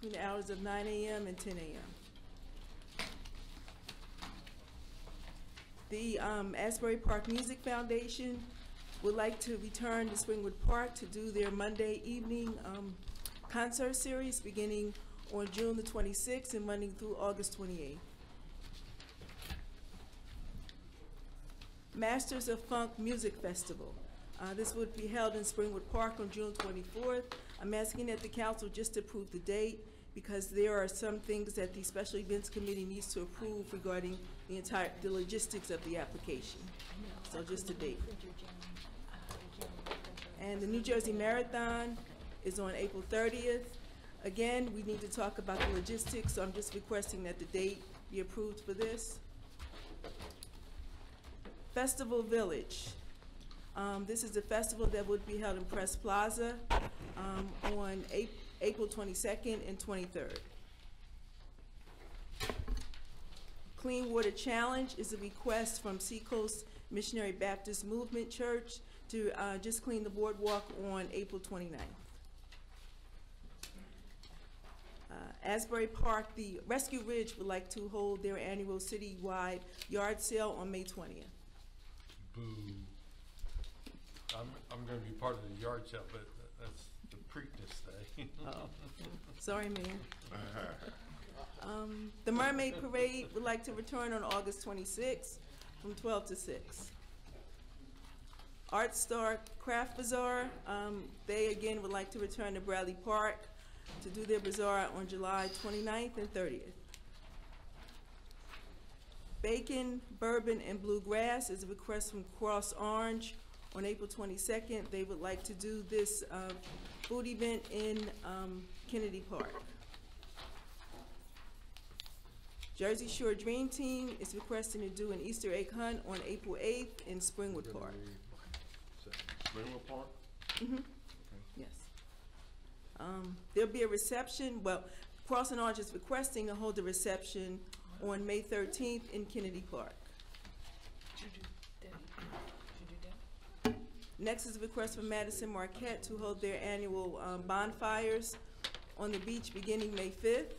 between the hours of 9 a.m. and 10 a.m. The um, Asbury Park Music Foundation would like to return to Springwood Park to do their Monday evening um, concert series beginning on June the 26th and running through August 28th. Masters of Funk Music Festival. Uh, This would be held in Springwood Park on June 24th. I'm asking that the council just approve the date because there are some things that the Special Events Committee needs to approve regarding the entire, the logistics of the application. So just a date. And the New Jersey Marathon is on April 30th. Again, we need to talk about the logistics, so I'm just requesting that the date be approved for this. Festival Village. Um, This is a festival that would be held in Press Plaza um, on A- April 22nd and 23rd. Clean Water Challenge is a request from Seacoast Missionary Baptist Movement Church to uh, just clean the boardwalk on April 29th. Uh, Asbury Park, the Rescue Ridge would like to hold their annual citywide yard sale on May 20th. Boo. I'm, I'm gonna be part of the yard sale, but Sorry, Mayor. Um, The Mermaid Parade would like to return on August 26th from 12 to 6. Art Star Craft Bazaar, um, they again would like to return to Bradley Park to do their bazaar on July 29th and 30th. Bacon, Bourbon, and Bluegrass is a request from Cross Orange on April 22nd. They would like to do this uh, food event in um, Kennedy Park. Jersey Shore Dream Team is requesting to do an Easter egg hunt on April 8th in Springwood Park. Springwood Park? Yes. Um, There'll be a reception, well, Cross and Orange is requesting to hold a reception on May 13th in Kennedy Park. Next is a request from Madison Marquette to hold their annual um, bonfires on the beach beginning May 5th.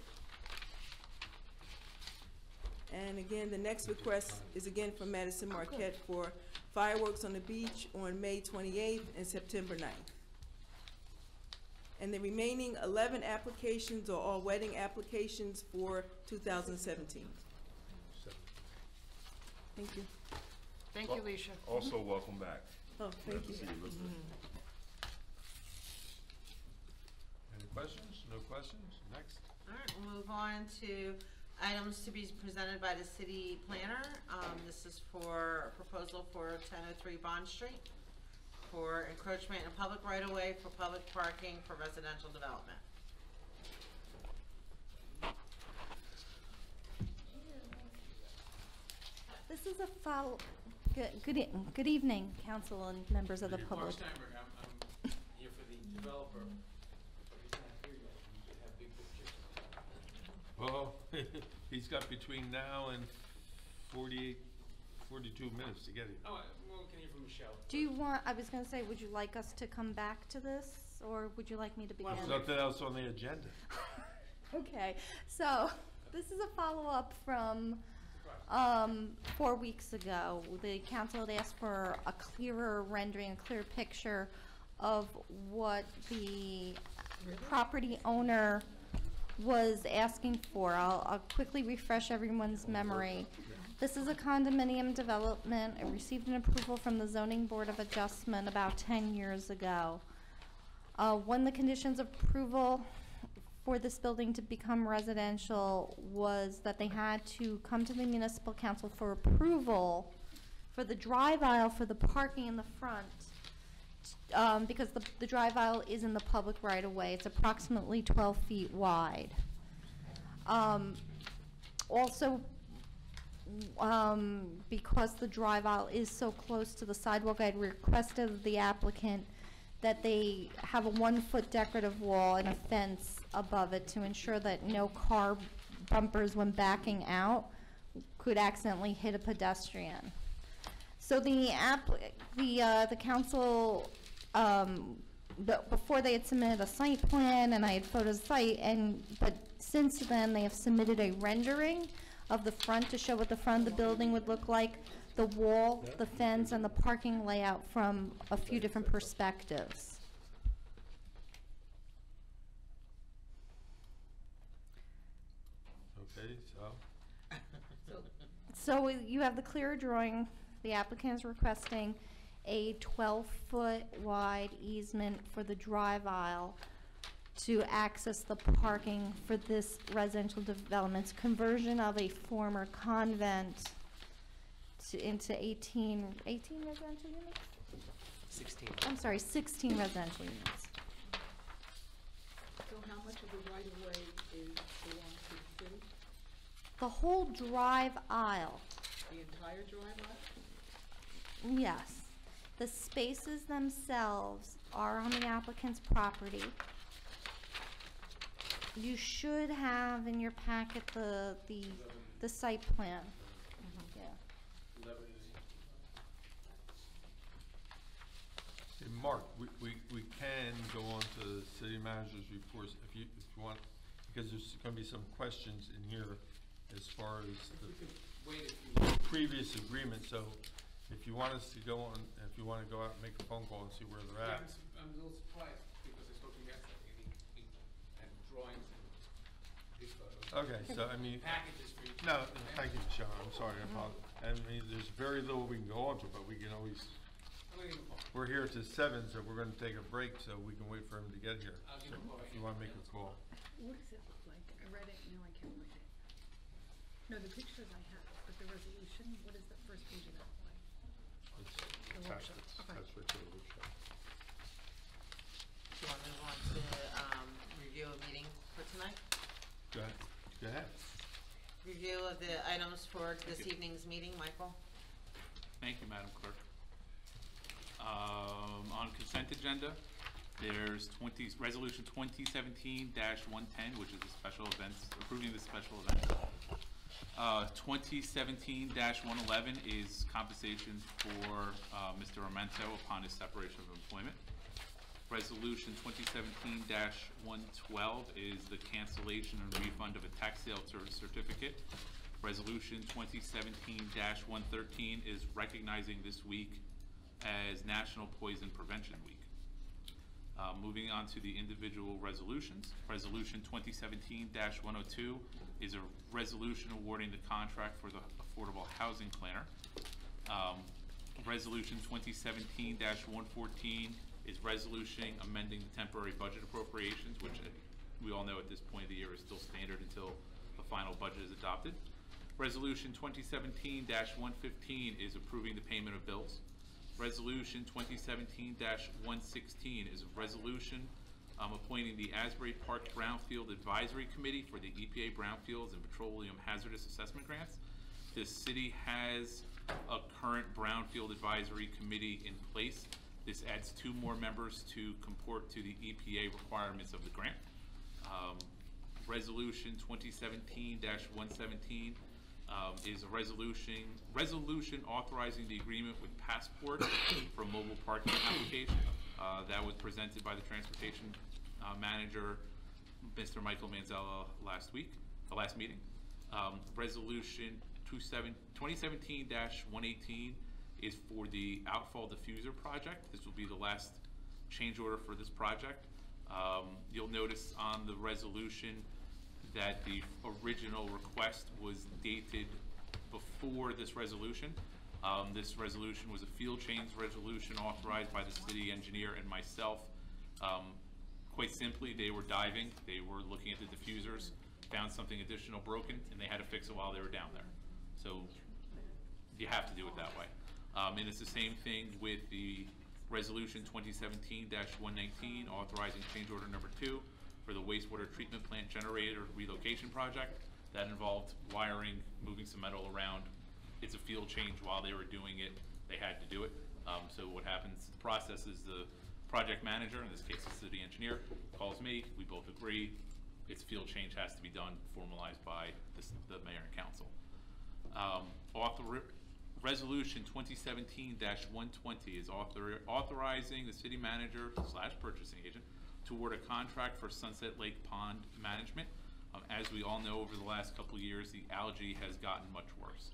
And again, the next request is again from Madison Marquette for fireworks on the beach on May 28th and September 9th. And the remaining 11 applications are all wedding applications for 2017. Thank you. Thank you, Alicia. Also, welcome back. Oh, thank to see you. you, Any questions? No questions? Next. All right, we'll move on to items to be presented by the city planner. Um, This is for a proposal for 1003 Bond Street for encroachment in public right-of-way for public parking for residential development. This is a follow, good, good, e- good evening, council and members of the Mark public. Steinberg, I'm, I'm here for the developer. He's not here yet, we have big pictures. Well, he's got between now and 48, 42 minutes to get here. Oh, I- well, can you hear from Michelle? Do you want, I was gonna say, would you like us to come back to this, or would you like me to Well, There's begin? nothing else on the agenda. Okay, so, this is a follow-up from, um, four weeks ago. The council had asked for a clearer rendering, a clearer picture of what the property owner was asking for. I'll, I'll quickly refresh everyone's memory. This is a condominium development. It received an approval from the zoning board of adjustment about ten years ago. Uh, of the conditions of approval for this building to become residential was that they had to come to the municipal council for approval for the drive aisle for the parking in the front, um, because the, the drive aisle is in the public right of way. It's approximately 12 feet wide. Um, Also, um, because the drive aisle is so close to the sidewalk, I'd requested the applicant that they have a one-foot decorative wall and a fence above it to ensure that no car bumpers, when backing out, could accidentally hit a pedestrian. So the app, the, uh, the council, um, before they had submitted a site plan and I had photos of the site and, but since then, they have submitted a rendering of the front to show what the front of the building would look like, the wall, the fence, and the parking layout from a few different perspectives. Okay, so, So you have the clear drawing, the applicant is requesting a twelve-foot wide easement for the drive aisle to access the parking for this residential development's conversion of a former convent to, into 18 18 residential units? Sixteen. I'm sorry, sixteen residential units. So how much of the right of way is belongs to the city? The whole drive aisle, The entire drive aisle? yes. The spaces themselves are on the applicant's property. You should have in your packet the, the, the site plan. Mm-hmm. Yeah. Eleven is. Hey, Mark, we, we, we can go on to the city manager's reports if you, if you want, because there's gonna be some questions in here as far as the could wait a few. previous agreement, so if you want us to go on, if you wanna go out and make a phone call and see where they're Yeah, at. I'm, a little surprised because I spoke to him yesterday and he, he had drawings and big photos. Okay, so I mean, Packages for you. no, thank you, Sean, I'm sorry, I apologize. I mean, there's very little we can go on to, but we can always, I'm gonna give him a call. we're here to seven, so we're gonna take a break, so we can wait for him to get here. I'll give him a call right If you now. wanna make a call. What does it look like? I read it, now I can't read it. No, the pictures I have, but the resolution, what is the first page of that like? It's The attached, workshop, it's okay. attached right to the workshop. Do you want to move on to, um, review of meeting for tonight? Go ahead, go ahead. Review of the items for this evening's meeting, Michael? Thank you, Madam Clerk. Um, on consent agenda, there's twenty, resolution twenty seventeen one ten, which is the special events, approving the special events. Uh, 2017-111 is compensation for uh, Mr. Armento upon his separation of employment. Resolution 2017-112 is the cancellation and refund of a tax sale certificate. Resolution 2017-113 is recognizing this week as National Poison Prevention Week. Uh, moving on to the individual resolutions. Resolution 2017-102 is a resolution awarding the contract for the Affordable Housing Planner. Um, Resolution twenty seventeen one fourteen is resolution amending the temporary budget appropriations, which we all know at this point of the year is still standard until the final budget is adopted. Resolution 2017-115 is approving the payment of bills. Resolution 2017-116 is a resolution um, appointing the Asbury Park Brownfield Advisory Committee for the EPA Brownfields and Petroleum Hazardous Assessment Grants. The city has a current Brownfield Advisory Committee in place. This adds two more members to comport to the EPA requirements of the grant. Um, Resolution twenty seventeen one seventeen, um, is a resolution, resolution authorizing the agreement with Passport for mobile parking application. Uh, that was presented by the transportation, uh, manager, Mr. Michael Manzella, last week, the last meeting. Um, resolution two seven, twenty seventeen one eighteen is for the outfall diffuser project. This will be the last change order for this project. Um, you'll notice on the resolution that the original request was dated before this resolution. Um, this resolution was a field change resolution authorized by the city engineer and myself. Um, quite simply, they were diving, they were looking at the diffusers, found something additional broken, and they had to fix it while they were down there. So you have to do it that way. Um, and it's the same thing with the resolution 2017-119, authorizing change order number two for the wastewater treatment plant generator relocation project. That involved wiring, moving some metal around. It's a field change while they were doing it, they had to do it. Um, so what happens, the process is the project manager, in this case the city engineer, calls me, we both agree, its field change has to be done, formalized by the, the mayor and council. Um, author, Resolution one twenty is author, authorizing the city manager slash purchasing agent to award a contract for Sunset Lake Pond Management. Um, as we all know, over the last couple of years, the algae has gotten much worse.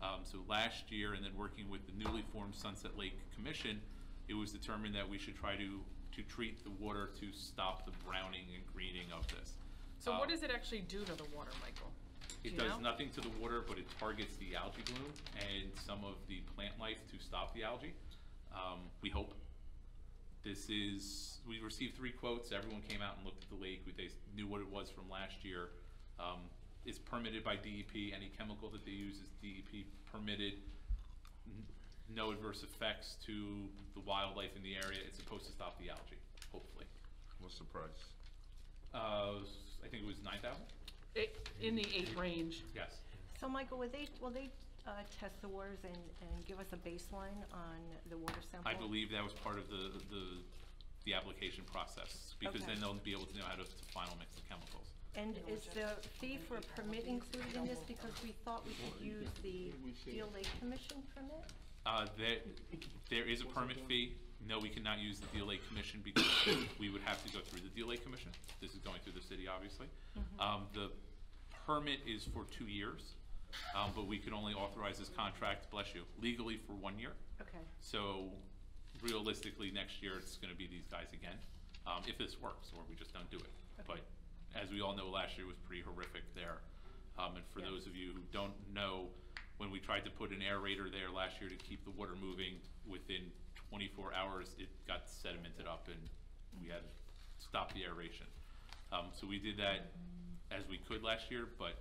Um, so last year, and then working with the newly formed Sunset Lake Commission, it was determined that we should try to, to treat the water to stop the browning and greening of this. So Uh, what does it actually do to the water, Michael? Do It you does know? nothing to the water, but it targets the algae bloom and some of the plant life to stop the algae. Um, we hope. This is, we received three quotes, everyone came out and looked at the lake, We- they knew what it was from last year. Um, it's permitted by DEP, any chemical that they use is DEP permitted. N- No adverse effects to the wildlife in the area, it's supposed to stop the algae, hopefully. What's the price? Uh, I think it was nine thousand? It- In the eight range. Yes. So Michael, will they, will they, uh, test the waters and, and give us a baseline on the water sample? I believe that was part of the, the, the application process, because Okay. then they'll be able to know how to final mix the chemicals. And is the fee for a permit included in this, because we thought we could use the Deal Lake Commission permit? Uh, there, there is a permit fee. No, we cannot use the Lake Commission because we would have to go through the Lake Commission. This is going through the city, obviously. Um, the permit is for two years, um, but we can only authorize this contract, bless you, legally for one year. Okay, So realistically, next year, it's gonna be these guys again, um, if this works, or we just don't do it. But as we all know, last year was pretty horrific there. Um, and for Yeah. those of you who don't know, when we tried to put an aerator there last year to keep the water moving, within twenty-four hours, it got sedimented up and we had to stop the aeration. Um, so we did that as we could last year, but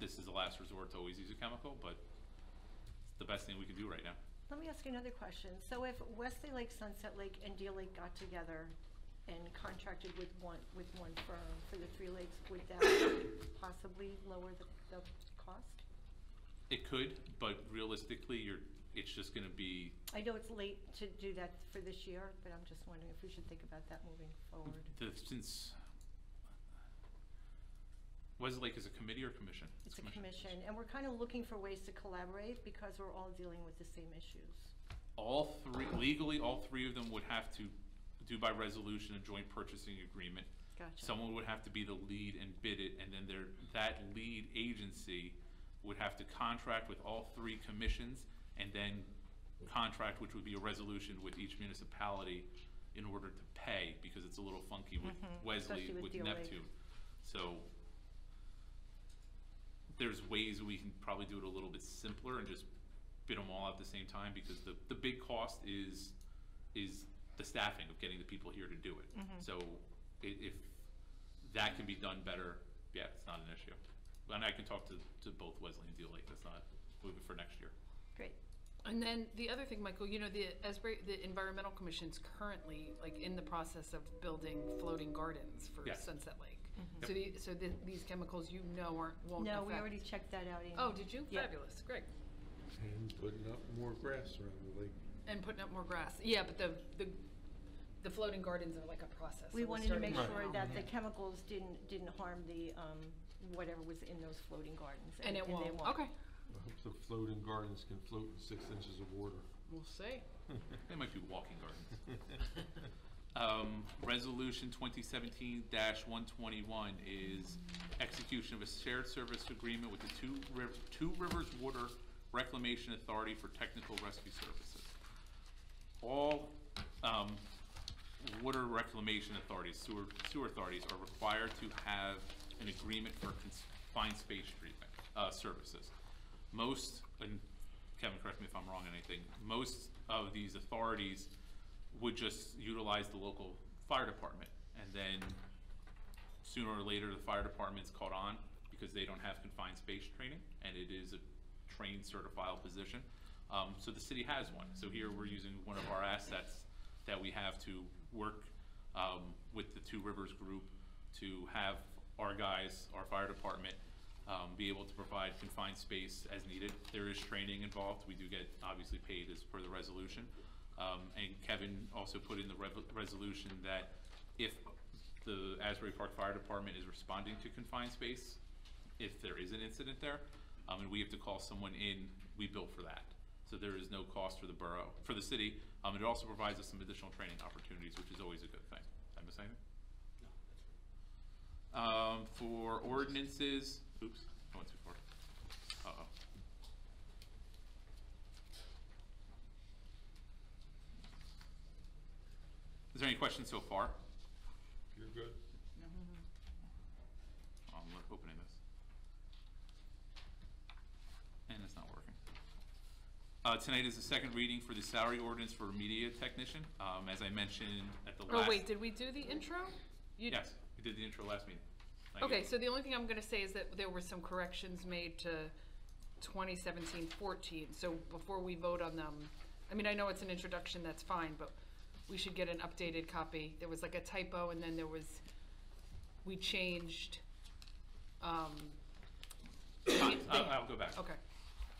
this is the last resort to always use a chemical, but it's the best thing we can do right now. let me ask you another question. So if Wesley Lake, Sunset Lake, and Deal Lake got together and contracted with one, with one firm for the three lakes, would that possibly lower the, the cost? It could, but realistically, you're, it's just gonna be, I know it's late to do that for this year, but I'm just wondering if we should think about that moving forward. the, since, Wesley Lake is a committee or commission? It's a commission, and we're kind of looking for ways to collaborate because we're all dealing with the same issues. All three, legally, all three of them would have to do by resolution a joint purchasing agreement. Gotcha. Someone would have to be the lead and bid it, and then there, that lead agency would have to contract with all three commissions, and then contract, which would be a resolution with each municipality in order to pay, because it's a little funky with mm-hmm. Wesley, Especially with Neptune. So, there's ways we can probably do it a little bit simpler and just bid them all at the same time, because the, the big cost is, is the staffing of getting the people here to do it. Mm-hmm. So, i- if that can be done better, yeah, it's not an issue. And I can talk to, to both Wesley and Deal Lake, that's not, moving for next year. Great. And then the other thing, Michael, you know, the Asbury, the Environmental Commission's currently like in the process of building floating gardens for Yes. Sunset Lake. So the, so the, these chemicals you know aren't, won't No, affect. we already checked that out, Amy. Oh, did you? Yeah. Fabulous, great. And putting up more grass around the lake. And putting up more grass. Yeah, but the, the, the floating gardens are like a process. We so we're wanted to starting make that sure now. that the chemicals didn't, didn't harm the, um, whatever was in those floating gardens. And it they won't, okay, I hope the floating gardens can float in six inches of water. we'll see. They might be walking gardens. Um, resolution twenty seventeen one twenty-one is execution of a shared service agreement with the Two Riv- Two Rivers Water Reclamation Authority for technical rescue services. All, um, water reclamation authorities, sewer, sewer authorities are required to have an agreement for confined space treatment, uh, services. Most, and Kevin, correct me if I'm wrong on anything, most of these authorities would just utilize the local fire department. And then sooner or later, the fire department's caught on because they don't have confined space training, and it is a trained certifiable position. Um, so the city has one. So here, we're using one of our assets that we have to work, um, with the Two Rivers Group to have our guys, our fire department, um, be able to provide confined space as needed. There is training involved. We do get obviously paid as per the resolution. Um, and Kevin also put in the rev- resolution that if the Asbury Park Fire Department is responding to confined space, if there is an incident there, um, and we have to call someone in, we bill for that. so there is no cost for the borough, for the city. Um, it also provides us some additional training opportunities, which is always a good thing. I miss anything? Um, for ordinances, oops, I went too far. Uh-oh. Is there any questions so far? You're good? I'm opening this. And it's not working. Uh, tonight is the second reading for the salary ordinance for media technician. Um, as I mentioned at the last. Oh, wait, did we do the intro? You- Yes, we did the intro last meeting. Thank you. Okay, so the only thing I'm gonna say is that there were some corrections made to 2017-14. so before we vote on them, I mean, I know it's an introduction, that's fine, but we should get an updated copy. There was like a typo, and then there was, we changed, um. I'll, I'll go back. Okay.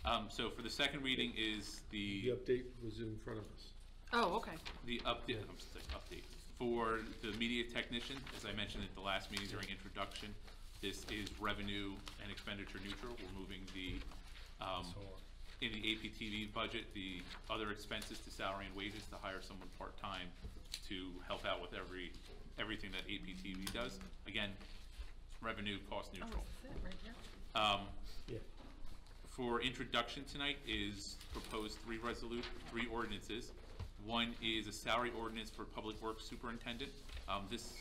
Um, so for the second reading is The the, update was in front of us. Oh, okay. the update, I'm sorry, update. For the media technician, as I mentioned at the last meeting during introduction, this is revenue and expenditure neutral. We're moving the, um, in the APTV budget, the other expenses to salary and wages to hire someone part-time to help out with every, everything that APTV does. Again, revenue, cost Oh, neutral. is this it, right here? Um, Yeah. for introduction tonight is proposed three resolute, three ordinances. One is a salary ordinance for Public Works Superintendent. Um, this,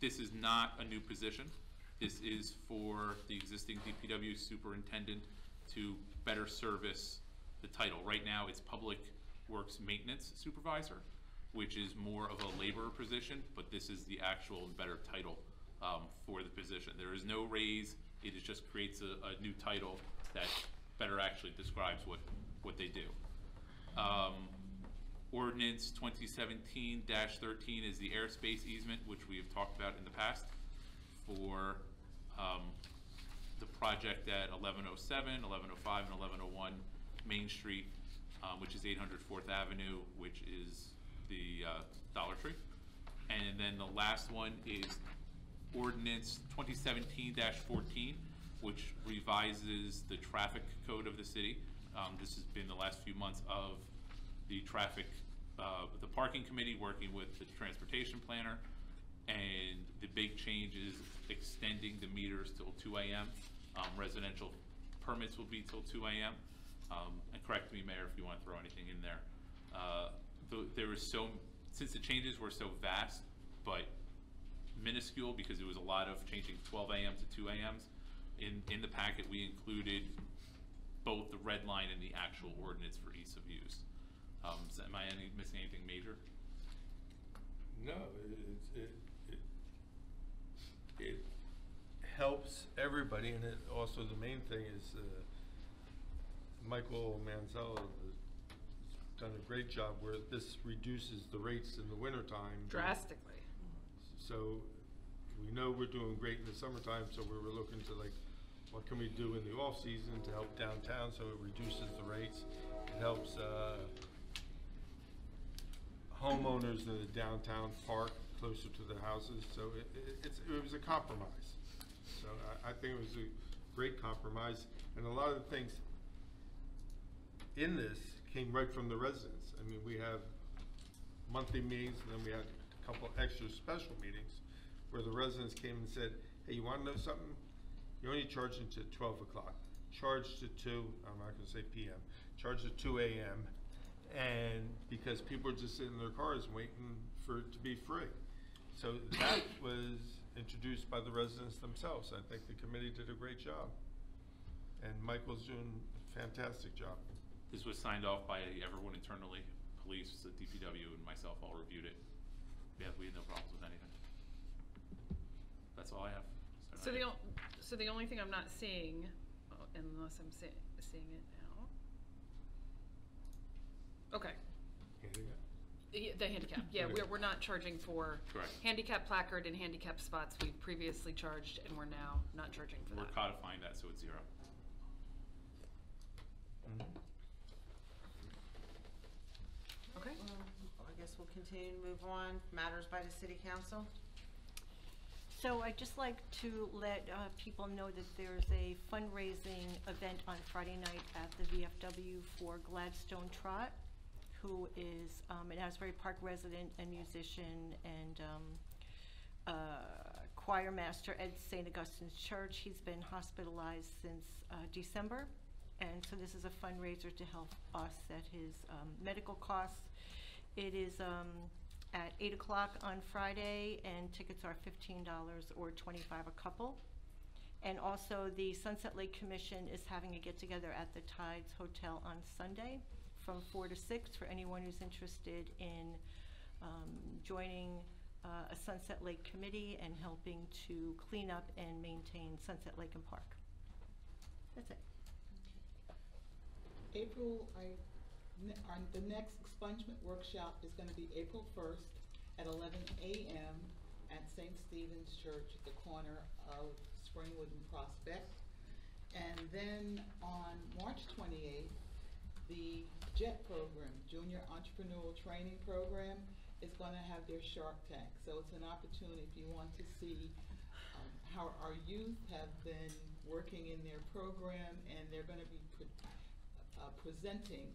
this is not a new position. This is for the existing DPW Superintendent to better service the title. Right now, it's Public Works Maintenance Supervisor, which is more of a labor position, but this is the actual and better title um, for the position. There is no raise, It just creates a, a new title that better actually describes what, what they do. Um, Ordinance twenty seventeen thirteen is the airspace easement, which we have talked about in the past for, um, the project at 1107, 1105, and eleven oh one Main Street, um, which is eight hundred Fourth Avenue, which is the, uh, Dollar Tree. And then the last one is ordinance 2017-14, which revises the traffic code of the city. Um, this has been the last few months of the traffic, uh, the parking committee working with the transportation planner. And the big change is extending the meters till two AM. Um, residential permits will be till two AM. Um, and correct me, Mayor, if you wanna throw anything in there. Uh, the, there was so, since the changes were so vast, but minuscule because it was a lot of changing twelve AM to two AMs. In, in the packet, we included both the red line and the actual ordinance for ease of use. Um, is- am I any, missing anything major? No, it, it, it, it helps everybody, and it, also the main thing is, uh, Michael Manzella has done a great job where this reduces the rates in the wintertime. Drastically. So, we know we're doing great in the summertime, so we were looking to like, what can we do in the off-season to help downtown, so it reduces the rates. It helps, uh, homeowners in the downtown park closer to their houses, so it, it, it's, it was a compromise. So I, I think it was a great compromise, and a lot of the things in this came right from the residents. I mean, we have monthly meetings, and then we had a couple extra special meetings where the residents came and said, hey, you wanna know something? You're only charging to twelve o'clock. Charge to two, I'm not gonna say PM, charge to two AM. And because people are just sitting in their cars waiting for it to be free. So that was introduced by the residents themselves. I think the committee did a great job. And Michael's doing a fantastic job. This was signed off by everyone internally, police, the DPW, and myself all reviewed it. Yeah, we had no problems with anything. That's all I have. Is So the, any- so the only thing I'm not seeing, uh, unless I'm see- seeing it now. Okay, Handicap. Yeah, the handicap, yeah, we're, we're not charging for Correct. handicap placard and handicap spots we've previously charged, and we're now not charging for We're that. codifying that, so it's zero. Okay, I guess we'll continue to move on, matters by the city council. So I'd just like to let uh, people know that there's a fundraising event on Friday night at the VFW for Gladstone Trot, who is um, an Asbury Park resident and musician and um, uh, choir master at St. Augustine's Church. He's been hospitalized since uh, December, and so this is a fundraiser to help offset his um, medical costs. It is um, at 8 o'clock on Friday, and tickets are $15 or 25 a couple. And also, the Sunset Lake Commission is having a get-together at the Tides Hotel on Sunday from 4 to 6 for anyone who's interested in um, joining uh, a Sunset Lake committee and helping to clean up and maintain Sunset Lake and Park. That's it. April, I, our, the next expungement workshop is gonna be April first at eleven AM at St. Stephen's Church at the corner of Springwood and Prospect. And then on March twenty-eighth, the JET program, Junior Entrepreneurial Training Program, is gonna have their Shark Tank. So it's an opportunity if you want to see um, how our youth have been working in their program, and they're gonna be pre- uh, presenting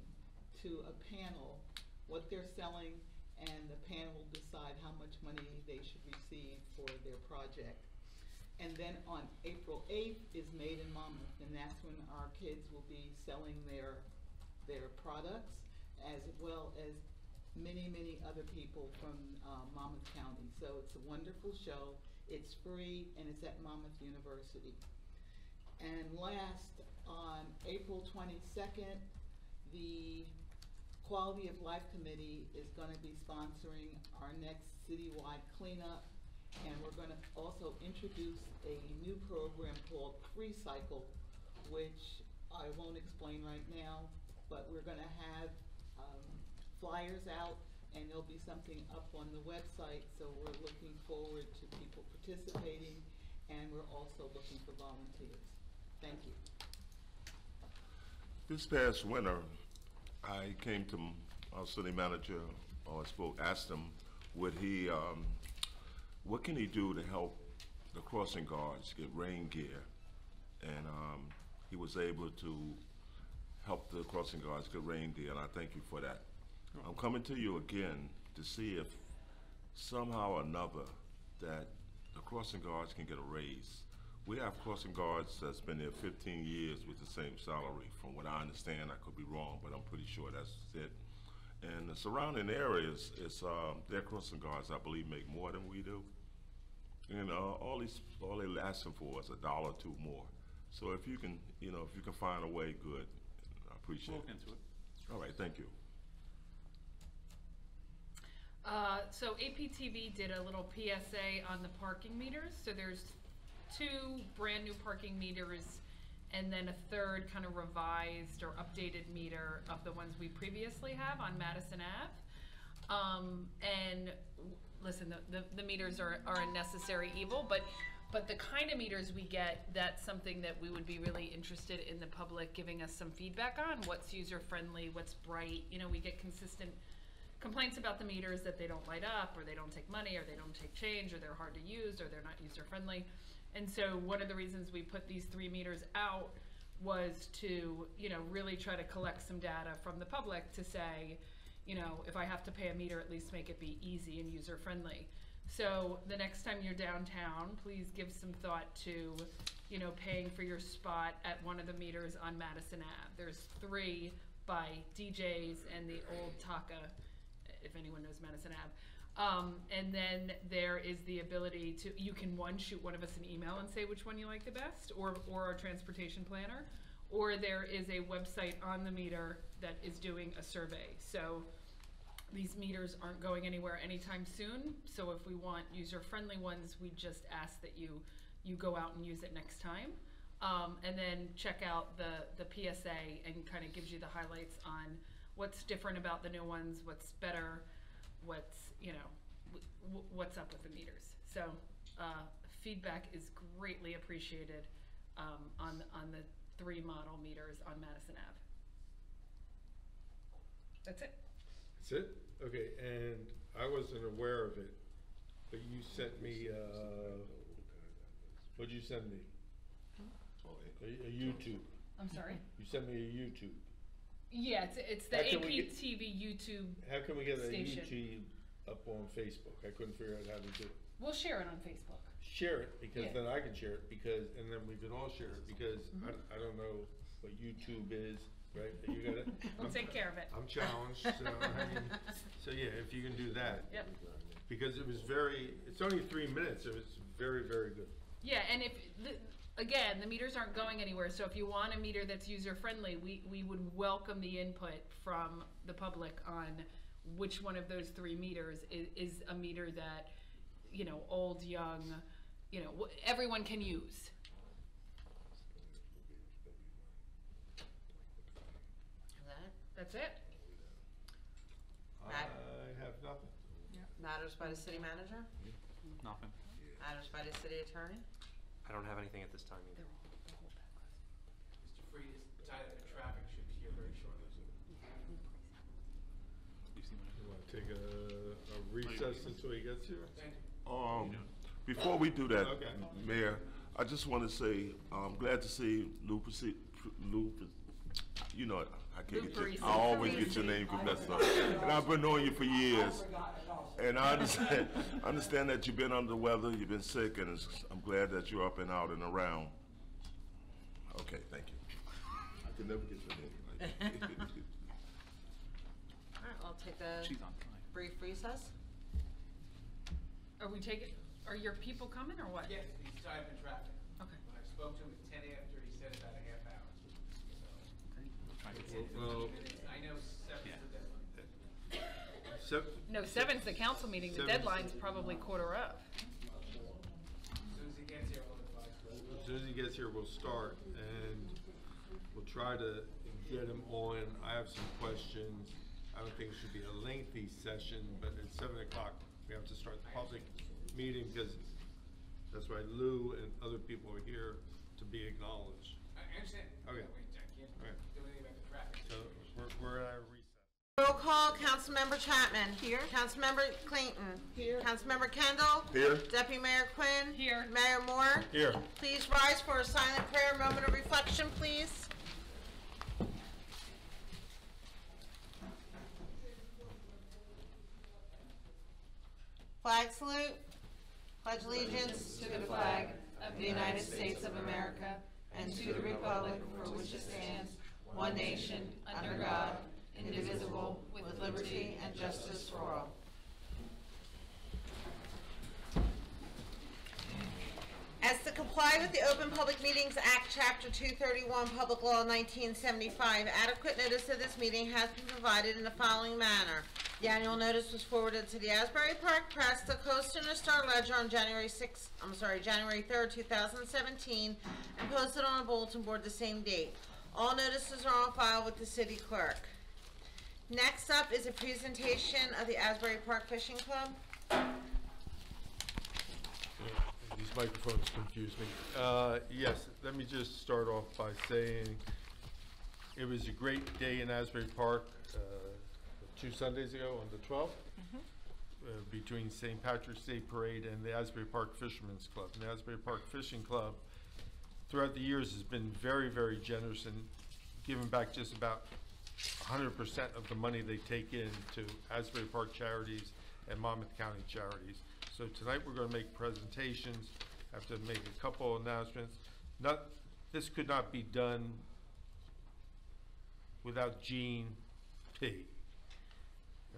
to a panel what they're selling, and the panel will decide how much money they should receive for their project. And then on April eighth is Made in Monmouth, and that's when our kids will be selling their, their products, as well as many, many other people from, uh, Monmouth County. So it's a wonderful show, it's free, and it's at Monmouth University. And last, on April twenty-second, the Quality of Life Committee is gonna be sponsoring our next citywide cleanup. And we're gonna also introduce a new program called Free Cycle, which I won't explain right now, but we're gonna have, um, flyers out and there'll be something up on the website, so we're looking forward to people participating and we're also looking for volunteers. Thank you. This past winter, I came to our city manager, or spoke, asked him, would he, um, what can he do to help the crossing guards get rain gear? And, um, he was able to help the crossing guards get rain gear, and I thank you for that. I'm coming to you again to see if somehow or another that the crossing guards can get a raise. We have crossing guards that's been there fifteen years with the same salary, from what I understand, I could be wrong, but I'm pretty sure that's it. And the surrounding areas, it's, um, their crossing guards, I believe, make more than we do. And, uh, all these, all they're asking for is a dollar or two more. So if you can, you know, if you can find a way, good, I appreciate We'll it. look into it. All right, thank you. Uh, so APTV did a little PSA on the parking meters, so there's two brand-new parking meters and then a third kind of revised or updated meter of the ones we previously have on Mattison Ave. Um, and, listen, the, the, the meters are, are a necessary evil, but, but the kind of meters we get, that's something that we would be really interested in the public giving us some feedback on, what's user-friendly, what's bright, you know, we get consistent complaints about the meters that they don't light up, or they don't take money, or they don't take change, or they're hard to use, or they're not user-friendly. And so one of the reasons we put these three meters out was to, you know, really try to collect some data from the public to say, you know, if I have to pay a meter, at least make it be easy and user-friendly. So the next time you're downtown, please give some thought to, you know, paying for your spot at one of the meters on Mattison Ave. There's three by DJs and the old Taka, if anyone knows Mattison Ave. Um, and then there is the ability to, you can one, shoot one of us an email and say which one you like the best, or, or our transportation planner. Or there is a website on the meter that is doing a survey. So these meters aren't going anywhere anytime soon, so if we want user-friendly ones, we just ask that you, you go out and use it next time. Um, and then check out the, the PSA and kind of gives you the highlights on what's different about the new ones, what's better, what's, you know, w- w- what's up with the meters. So, uh, feedback is greatly appreciated, um, on, on the three model meters on Mattison Ave. That's it. That's it? Okay, and I wasn't aware of it, but you sent me, uh, What'd you send me? Oh, A, a YouTube. I'm sorry? You sent me a YouTube. Yeah, it's, it's the How can we get- APTV YouTube. How can we get a Station. YouTube up on Facebook? I couldn't figure out how to do it. We'll share it on Facebook. Share it, because Yeah. then I can share it, because, and then we can all share it, because I, mm-hmm. I don't know what YouTube is, right? You got it? We'll take care of it. I'm challenged, so, I mean, so yeah, if you can do that. Yep. Because it was very, it's only three minutes, it was very, very good. Yeah, and if, the- again, the meters aren't going anywhere, so if you want a meter that's user-friendly, we, we would welcome the input from the public on which one of those three meters is, is a meter that, you know, old, young, you know, wh- everyone can use. That? That's it? I have nothing. Matters by the city manager? Nothing. Matters by the city attorney? I don't have anything at this time either. Mr. Freed is tied up in traffic, should be here very shortly. You see my- You wanna take a, a recess until he gets here? Thank you. Um, before we do that, Mayor, I just want to say, I'm glad to see Lou, Proce- Lou, you know, I can't get your, Luperisi. I always get your name messed up. And I've been knowing you for years. And I understand, I understand that you've been under the weather, you've been sick, and it's, I'm glad that you're up and out and around. Okay, thank you. I can never get your name right. All right, I'll take a She's on time. brief recess. Are we taking, are your people coming or what? Yes, he's tied up in traffic. Okay. When I spoke to him at ten after, he said about a half hour. So, Trying to get- in Well- fifteen minutes. I know seven's the deadline. Sep- No, seven's the council meeting, the Seven's- deadline's probably quarter of. As soon as he gets here, I'll advise. As soon as he gets here, we'll start, and we'll try to get him on. I have some questions. I don't think it should be a lengthy session, but at seven o'clock, we have to start the public meeting, because that's why Lou and other people are here to be acknowledged. I I understand. Okay. Wait, I can't Okay. do anything about the traffic. So, we're, we're at a recess. Roll call, Councilmember Chapman. Here. Councilmember Clayton. Here. Councilmember Kendall. Here? Deputy Mayor Quinn. Here. Mayor Moor. Here. Please rise for a silent prayer, moment of reflection, please. Flag salute. Pledge allegiance to the flag of the United States of America and to the republic for which it stands, one nation, under God, indivisible, with liberty and justice for all. As to comply with the Open Public Meetings Act, Chapter 231, Public Law 1975, adequate notice of this meeting has been provided in the following manner. The annual notice was forwarded to the Asbury Park Press, the Coast and the Star Ledger on January 6, I'm sorry, January 3rd, 2017, and posted on a bulletin board the same date. All notices are on file with the city clerk. Next up is a presentation of the Asbury Park Fishing Club. These microphones confuse me. Uh, yes, let me just start off by saying it was a great day in Asbury Park, uh, two Sundays ago on the twelfth. Uh, between St. Patrick's Day Parade and the Asbury Park Fishermen's Club. And the Asbury Park Fishing Club throughout the years has been very, very generous and giving back just about hundred percent of the money they take in to Asbury Park charities and Monmouth County charities. So tonight, we're gonna make presentations, have to make a couple announcements. Not, this could not be done without Gene P.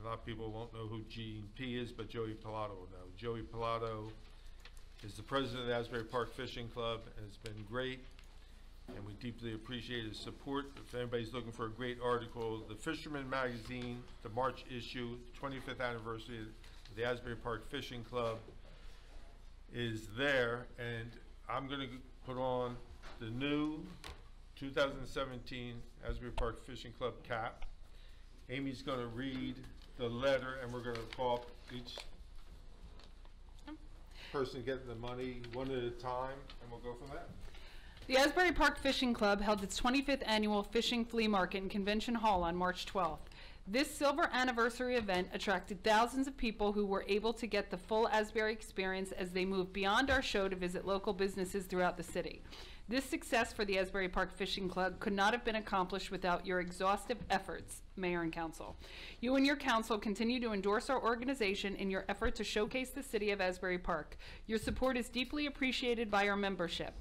A lot of people won't know who Gene P is, but Joey Pilato will know. Joey Pilato is the president of the Asbury Park Fishing Club, and it's been great, and we deeply appreciate his support. If anybody's looking for a great article, the Fisherman Magazine, the March issue, twenty-fifth anniversary of the Asbury Park Fishing Club is there, and I'm gonna put on the new two thousand seventeen Asbury Park Fishing Club cap. Amy's gonna read the letter, and we're gonna call each hmm. person getting the money one at a time, and we'll go from there. The Asbury Park Fishing Club held its 25th annual Fishing Flea Market in Convention Hall on March 12th. This silver anniversary event attracted thousands of people who were able to get the full Asbury experience as they moved beyond our show to visit local businesses throughout the city. This success for the Asbury Park Fishing Club could not have been accomplished without your exhaustive efforts, Mayor and Council. You and your council continue to endorse our organization in your effort to showcase the city of Asbury Park. Your support is deeply appreciated by our membership.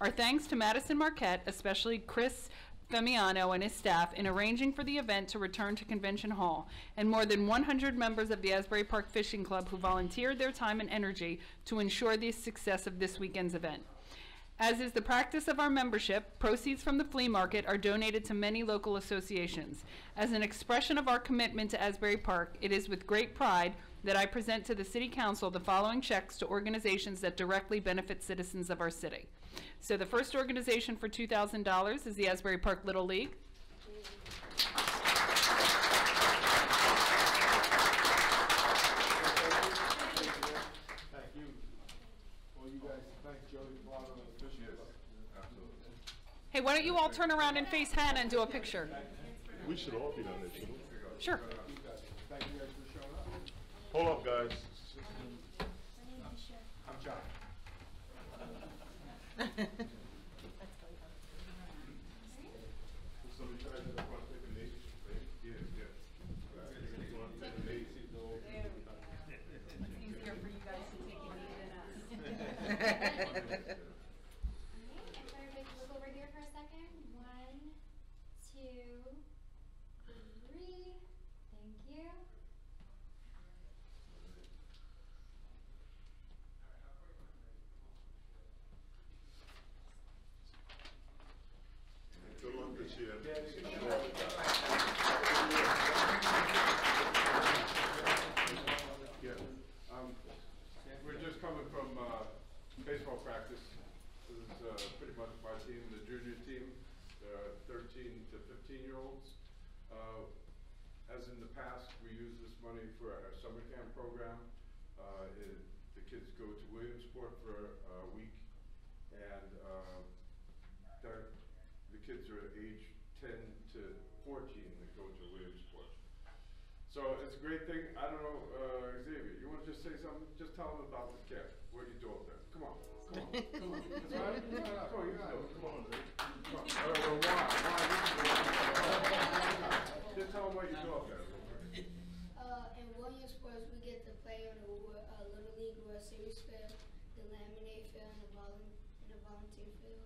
Our thanks to Madison Marquette, especially Chris Femiano and his staff in arranging for the event to return to Convention Hall, and more than 100 members of the Asbury Park Fishing Club who volunteered their time and energy to ensure the success of this weekend's event. As is the practice of our membership, proceeds from the flea market are donated to many local associations. As an expression of our commitment to Asbury Park, it is with great pride that I present to the City Council the following checks to organizations that directly benefit citizens of our city. So the first organization for $2,000 is the Asbury Park Little League. Thank you. Well, you guys, thank Joey Pilato and the fishing club. Hey, why don't you all turn around and face Hannah and do a picture? We should all be on this? Sure. Thank you guys for showing up. Hold up, guys. I'm John. Somebody try to the front, take a knee, right? Yeah, yeah. Easier for you guys to take a knee than us. Alright, if everybody look over here for a second. One, two, three. Thank you. Good luck this year. Um, we're just coming from, uh, baseball practice. This is, uh, pretty much my team, the junior team, uh, thirteen to fifteen-year-olds. Uh, as in the past, we use this money for our summer camp program. The kids go to Williamsport for a week, and, they're, the kids are age ten to fourteen that go to Williamsport. So it's a great thing. I don't know, uh, Xavier, you wanna just say something? Just tell them about the camp, what you do up there. Come on, come on, come on. That's all right. Come on, you can do it. Come on. Come on. Or, or why, why you can do it. Just tell them what you do up there. Uh, in Williamsport, we get to play on the Wo- uh, Little League World Series field, the Lamade field, and the volun- and the volunteer field.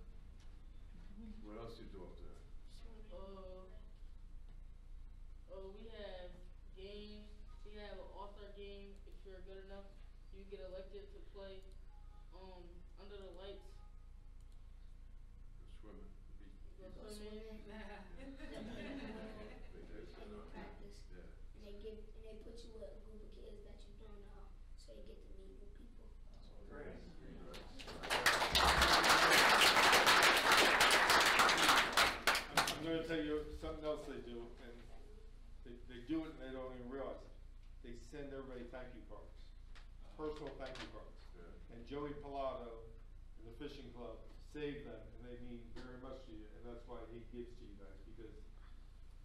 What else you do up there? Uh, uh, we have games. We have an all-star game. If you're good enough, you get elected to play um under the lights. Swimming. You go Go swimming. swimming. And you practice. Yeah. And they give, and they put you with a group of kids that you don't know, so you get to meet new people. I'm, I'm gonna tell you something else they do, and they, they do it and they don't even realize it. They send everybody thank you cards, personal thank you cards. And Joey Pilato and the fishing club saved them, and they mean very much to you, and that's why he gives to you guys, because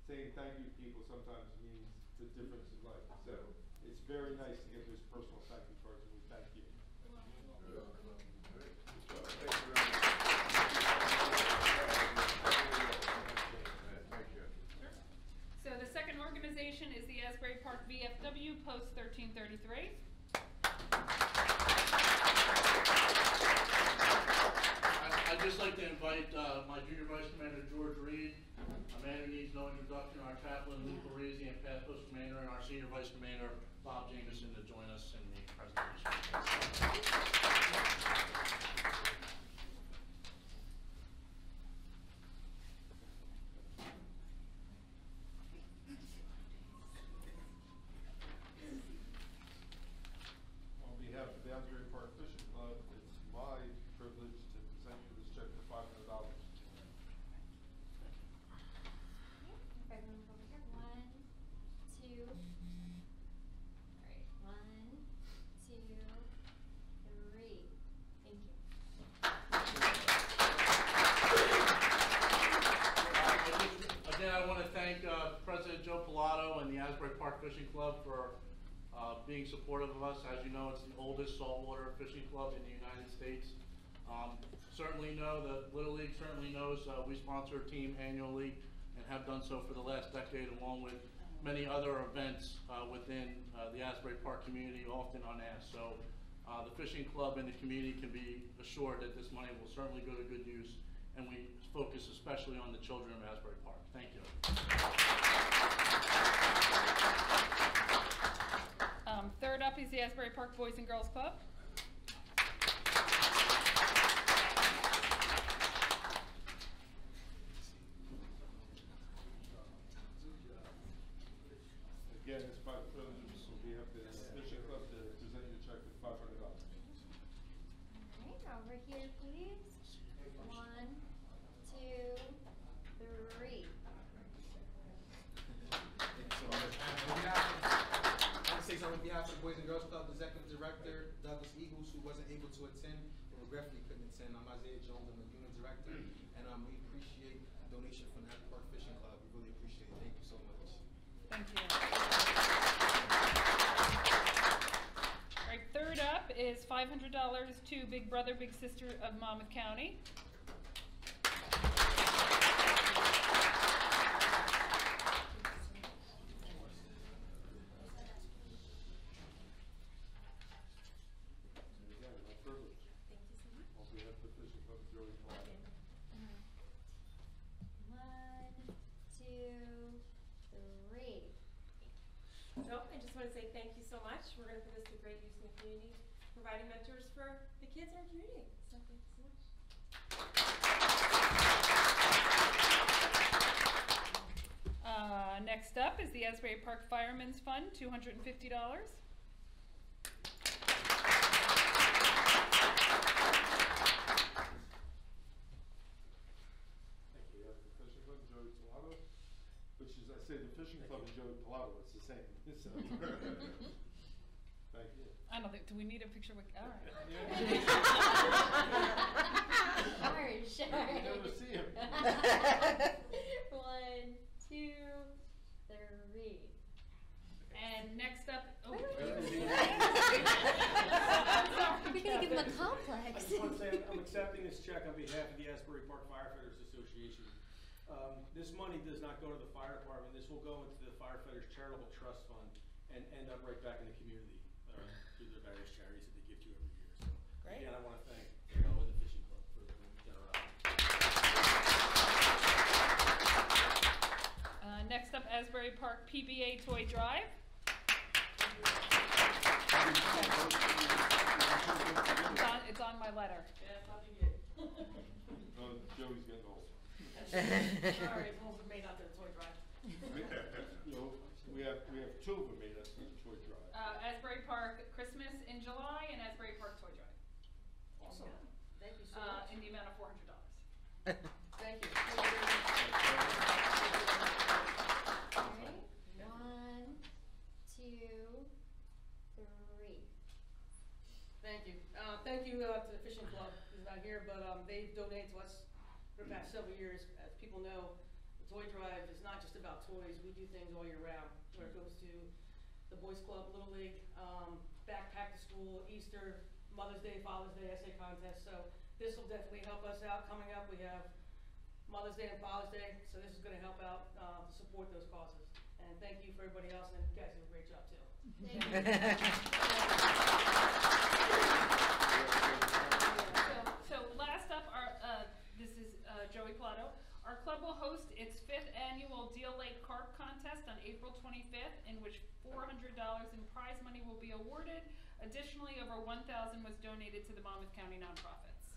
saying thank you to people sometimes means the difference in life. So it's very nice to get those personal thank you cards, and we thank you. Thank you. So the second is the Asbury Park VFW Post 1333. I- I'd just like to invite uh, my junior vice commander, George Reed, a man who needs no introduction, our chaplain, Luke Parisi, and Pat Post Commander, and our senior vice commander, Bob Jameson, to join us in the presentation. On behalf of the Asbury Park Fishing Club, it's my privilege to present you this check for five hundred dollars. Everyone over here. One, two. Alright, one, being supportive of us. As you oldest saltwater fishing club in the United States. Um, certainly know that Little League certainly knows, uh, we sponsor a team annually and have done so for the last decade along with many other events, uh, within, uh, the Asbury Park community, often unasked. So, uh, the fishing club and the community can be assured that this money will certainly go to good use and we focus especially on the children of Asbury Park. Thank you. Um, third up is the Asbury Park Boys and Girls Club. Again, it's by privilege, so we have the fishing club to present you a check for five hundred dollars. Alright, over here, please. One, two, three. So, on behalf of- I want to say something on behalf of the Boys and Girls Club, the executive director, Douglas Eagles, who wasn't able to attend, or regretfully couldn't attend. I'm Isaiah Jones, I'm the unit director, and, um, we appreciate the donation from the Park Fishing Club. We really appreciate it. Thank you so much. Thank you. All right, third up is five hundred dollars to Big Brother, Big Sister of Monmouth County. Again, my privilege. Thank you so much. On behalf of the fishing club, Joey Palmer. One, two, three. So I just want to say thank you so much. We're going to put this to great use in the community, providing mentors for the kids in our community. So thank you so much. Uh, next up is the Asbury Park Firemen's Fund, two hundred and fifty dollars. We have the fishing club, Joey Pilato, which is, I say the fishing club and Joey Pilato, it's the same. So, Thank you. I don't think, do we need a picture with, all right. Sure, sure. You never see him. One, two, three. And next up, oh. We're gonna give him a complex. I just want to say, I'm- I'm accepting this check on behalf of the Asbury Park Firefighters Association. Um, This money does not go to the fire department, this will go into the firefighters charitable trust fund and end up right back in the community through the various charities that they give to every year. So Great. Again, I want to thank Noah and the fishing club for their generosity. Uh, next up, Asbury Park PBA Toy Drive. It's on, it's on my letter. Uh, Joey's getting old. Sorry, both made out to the toy drive. We- You know, we have, we have two of them made us in Detroit Drive. Uh, Asbury Park Christmas in July and Asbury Park Toy Drive. Awesome. Thank you so Uh, much. in the amount of four hundred dollars. Thank you. Alright, one, two, three. Thank you. Uh, thank you, uh, to the fishing club, who's not here, but, um, they donate to us for the past several years. As people know, the toy drive is not just about toys, we do things all year round, where it goes to the boys club, Little League, um, backpack to school, Easter, Mother's Day, Father's Day, essay contest, so this will definitely help us out. Coming up, we have Mother's Day and Father's Day, so this is gonna help out, uh, to support those causes. And thank you for everybody else, and you guys do a great job too. So, so last up, our, uh, this is, uh, Joey Pilato. Our club will host its fifth annual Deal Lake Carp Contest on April 25th, in which $400 in prize money will be awarded. Additionally, over 1,000 was donated to the Monmouth County nonprofits.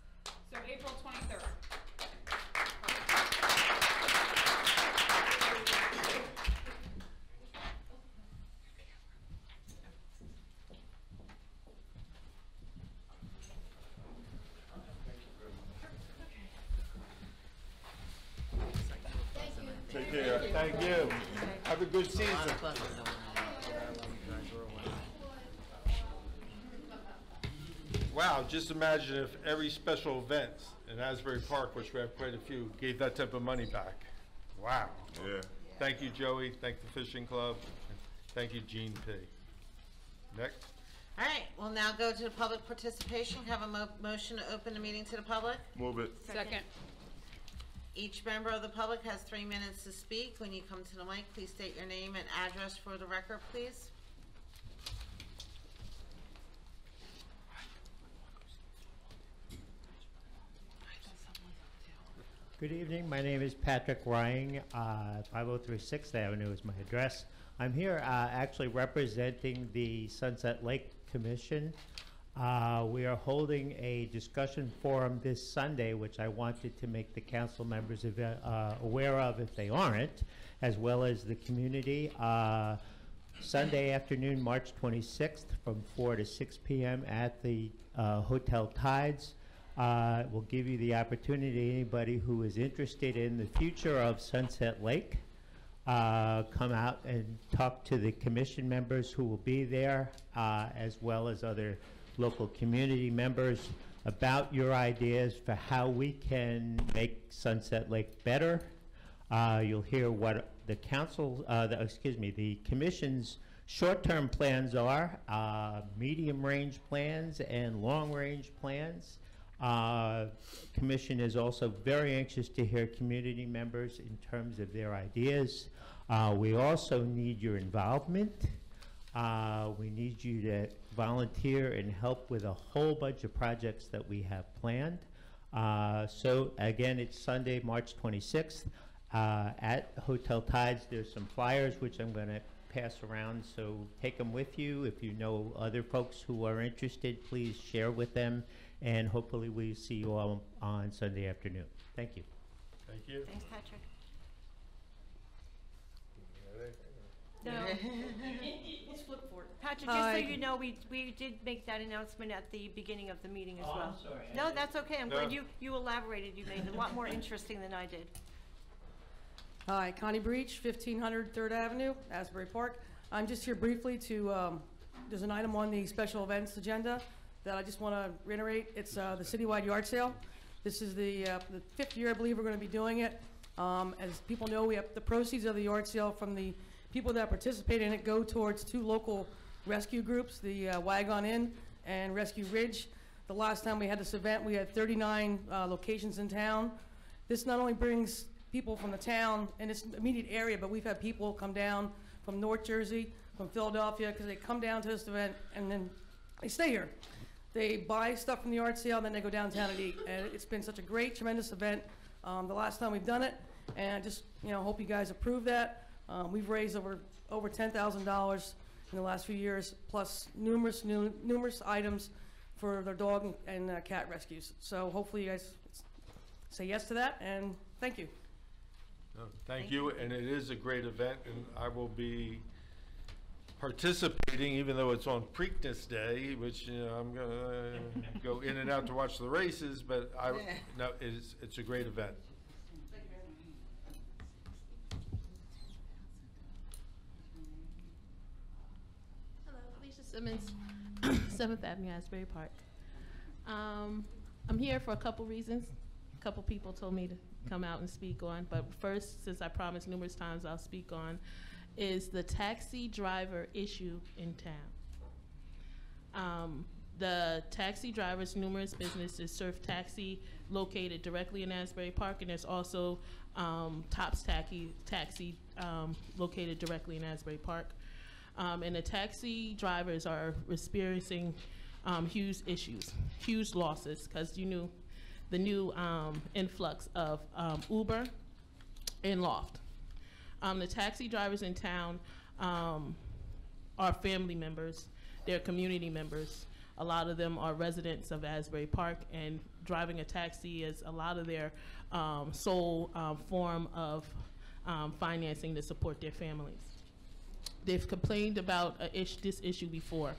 So April 23rd. Wow, just imagine if every special event in Asbury Park, which we have quite a few, gave that type of money back. Wow. Yeah. Thank you, Joey. Thank the fishing club. Thank you, Gene P. Next. All right, we'll now go to the public participation. Have a mo- motion to open the meeting to the public? Move it. Second. Each member of the public has three minutes to speak. When you come to the mic, please state your name and address for the record, please. Good evening, my name is Patrick Rying, uh, 503 Sixth Avenue is my address. I'm here uh, actually representing the Sunset Lake Commission. Uh, We are holding a discussion forum this Sunday, which I wanted to make the council members uh, aware of if they aren't, as well as the community. Uh, Sunday afternoon, March 26th, from 4 to 6 p.m. at the uh, Hotel Tides. Uh, We'll give you the opportunity, anybody who is interested in the future of Sunset Lake, uh, come out and talk to the commission members who will be there, uh, as well as other local community members about your ideas for how we can make Sunset Lake better. Uh, You'll hear what the council, uh, the- excuse me, the commission's short-term plans are, uh, medium-range plans and long-range plans. Uh, Commission is also very anxious to hear community members in terms of their ideas. Uh, We also need your involvement. Uh, We need you to volunteer and help with a whole bunch of projects that we have planned. Uh, So again, it's Sunday, March 26th, uh, at Hotel Tides. There's some flyers which I'm going to pass around, so take them with you. If you know other folks who are interested, please share with them, and hopefully we see you all on Sunday afternoon. Thank you. Thank you. Thanks, Patrick. No. No. Let's flip for it. Patrick, just so Hi. you know, we, we did make that announcement at the beginning of the meeting as Oh, I'm well. sorry. I No, didn't- that's okay. I'm No. glad you, you elaborated. You made it a lot more interesting than I did. Hi, Connie Breach, 1500 Third Avenue, Asbury Park. I'm just here briefly to, um, there's an item on the special events agenda that I just want to reiterate. It's uh, the citywide yard sale. This is the uh, the fifth year, I believe, we're going to be doing it. Um, As people know, we have the proceeds of the yard sale from the people that participate in it go towards two local rescue groups, the uh, Wagon Inn and Rescue Ridge. The last time we had this event, we had 39 uh, locations in town. This not only brings people from the town and its immediate area, but we've had people come down from North Jersey, from Philadelphia, because they come down to this event and then they stay here. They buy stuff from the yard sale, then they go downtown and eat. And it's been such a great, tremendous event, um, the last time we've done it. And I just, you know, hope you guys approve that. Um, we've raised over, over ten thousand dollars in the last few years, plus numerous, nu- numerous items for their dog and- and uh, cat rescues. So hopefully you guys say yes to that, and thank you. Thank you, and it is a great event, and I will be participating, even though it's on Preakness Day, which, you know, I'm gonna go in and out to watch the races, but I, no, it's, it's a great event. Hello, Felicia Simmons, Seventh Avenue, Asbury Park. Um, I'm here for a couple reasons. A couple people told me to come out and speak on, but first, since I promised numerous times I'll speak on, is the taxi driver issue in town. Um, the taxi drivers, numerous businesses serve taxi located directly in Asbury Park, and there's also um, Tops Taxi, taxi um, located directly in Asbury Park. Um, and the taxi drivers are experiencing um, huge issues, huge losses, because you knew the new um, influx of Uber and Lyft. Um, the taxi drivers in town um, are family members, they're community members. A lot of them are residents of Asbury Park, and driving a taxi is a lot of their um, sole um, form of um, financing to support their families. They've complained about ish, this issue before,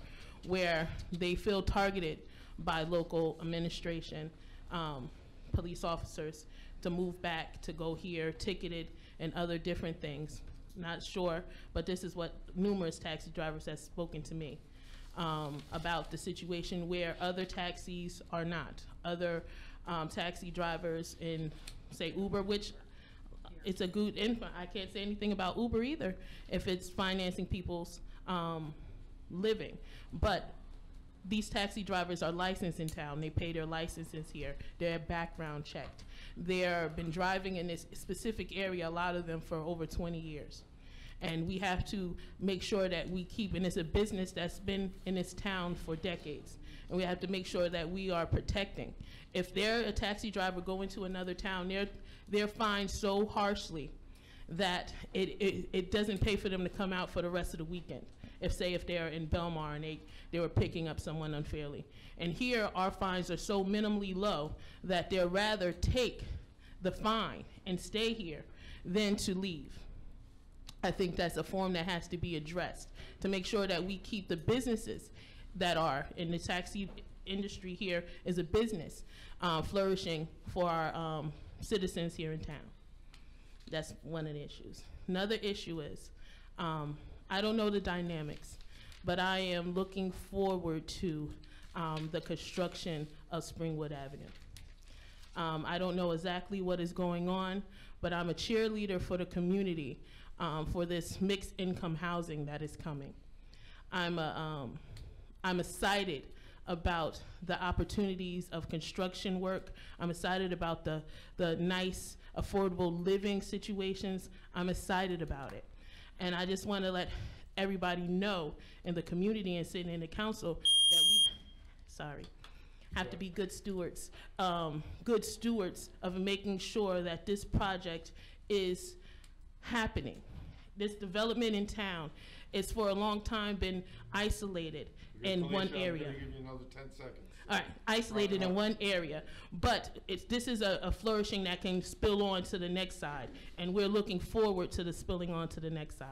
where they feel targeted by local administration, um, police officers, to move back, to go here, ticketed, and other different things. Not sure, but this is what numerous taxi drivers have spoken to me um, about the situation where other taxis are not. Other um, taxi drivers in, say, Uber, which it's a good, and I can't say anything about Uber either if it's financing people's um, living. But these taxi drivers are licensed in town. They pay their licenses here. They're background checked. They've been driving in this specific area, a lot of them for over 20 years. And we have to make sure that we keep, and it's a business that's been in this town for decades. And we have to make sure that we are protecting. If they're a taxi driver going to another town, they're, they're fined so harshly that it, it, it doesn't pay for them to come out for the rest of the weekend. If, say, if they're in Belmar and they, they were picking up someone unfairly. And here, our fines are so minimally low that they'd rather take the fine and stay here than to leave. I think that's a form that has to be addressed to make sure that we keep the businesses that are in the taxi industry here is a business uh, flourishing for our um, citizens here in town. That's one of the issues. Another issue is um, I don't know the dynamics, but I am looking forward to um, the construction of Springwood Avenue. Um, I don't know exactly what is going on, but I'm a cheerleader for the community um, for this mixed income housing that is coming. I'm, a, um, I'm excited about the opportunities of construction work. I'm excited about the, the nice, affordable living situations. I'm excited about it. And I just want to let everybody know in the community and sitting in the council that we, sorry, have to be good stewards, um, good stewards of making sure that this project is happening. This development in town is for a long time been isolated in one Felicia, I'm area. give you another ten seconds. All right, isolated in uh-huh. one area, but it's, this is a, a flourishing that can spill on to the next side, and we're looking forward to the spilling on to the next side.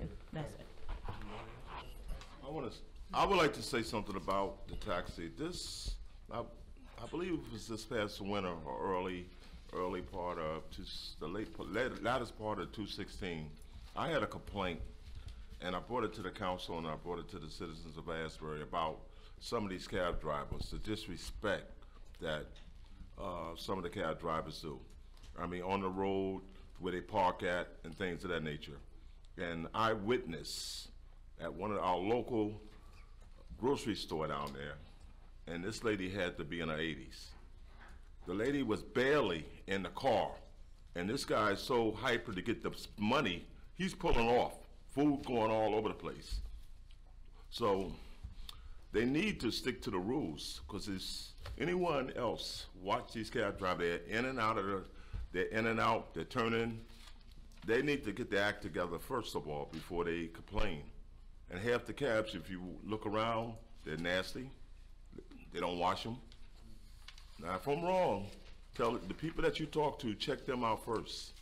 And That's it. I want to, I would like to say something about the taxi. This, I, I believe it was this past winter or early, early part of, two the late, pa- lat- part of two sixteen. I had a complaint, and I brought it to the council and I brought it to the citizens of Asbury about some of these cab drivers, the disrespect that, uh, some of the cab drivers do. I mean, on the road, where they park at and things of that nature. And I witnessed at one of our local grocery store down there, and this lady had to be in her eighties. The lady was barely in the car, and this guy is so hyper to get the money, he's pulling off, food going all over the place. So, they need to stick to the rules, because if anyone else, watch these cab drivers, they're in and out of the, they're in and out, they're turning. They need to get their act together first of all, before they complain. And half the cabs, if you look around, they're nasty, they don't wash them. Now, if I'm wrong, tell the people that you talk to, check them out first.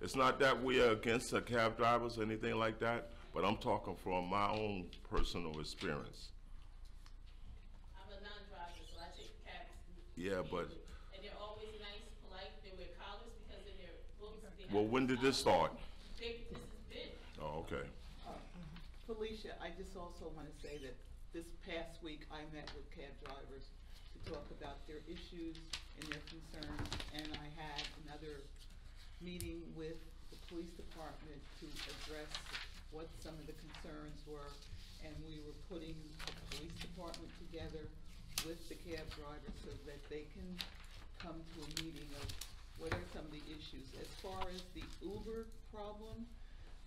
It's not that we are against the cab drivers or anything like that, but I'm talking from my own personal experience. I'm a non-driver, so I take cabs. Yeah, but, And they're always nice, polite, they wear collars because in their books, they have. well, when did this start? They, this has been. Oh, okay. Felicia, I just also want to say that this past week, I met with cab drivers to talk about their issues and their concerns, and I had another meeting with the police department to address what some of the concerns were, and we were putting the police department together with the cab drivers so that they can come to a meeting of what are some of the issues. As far as the Uber problem,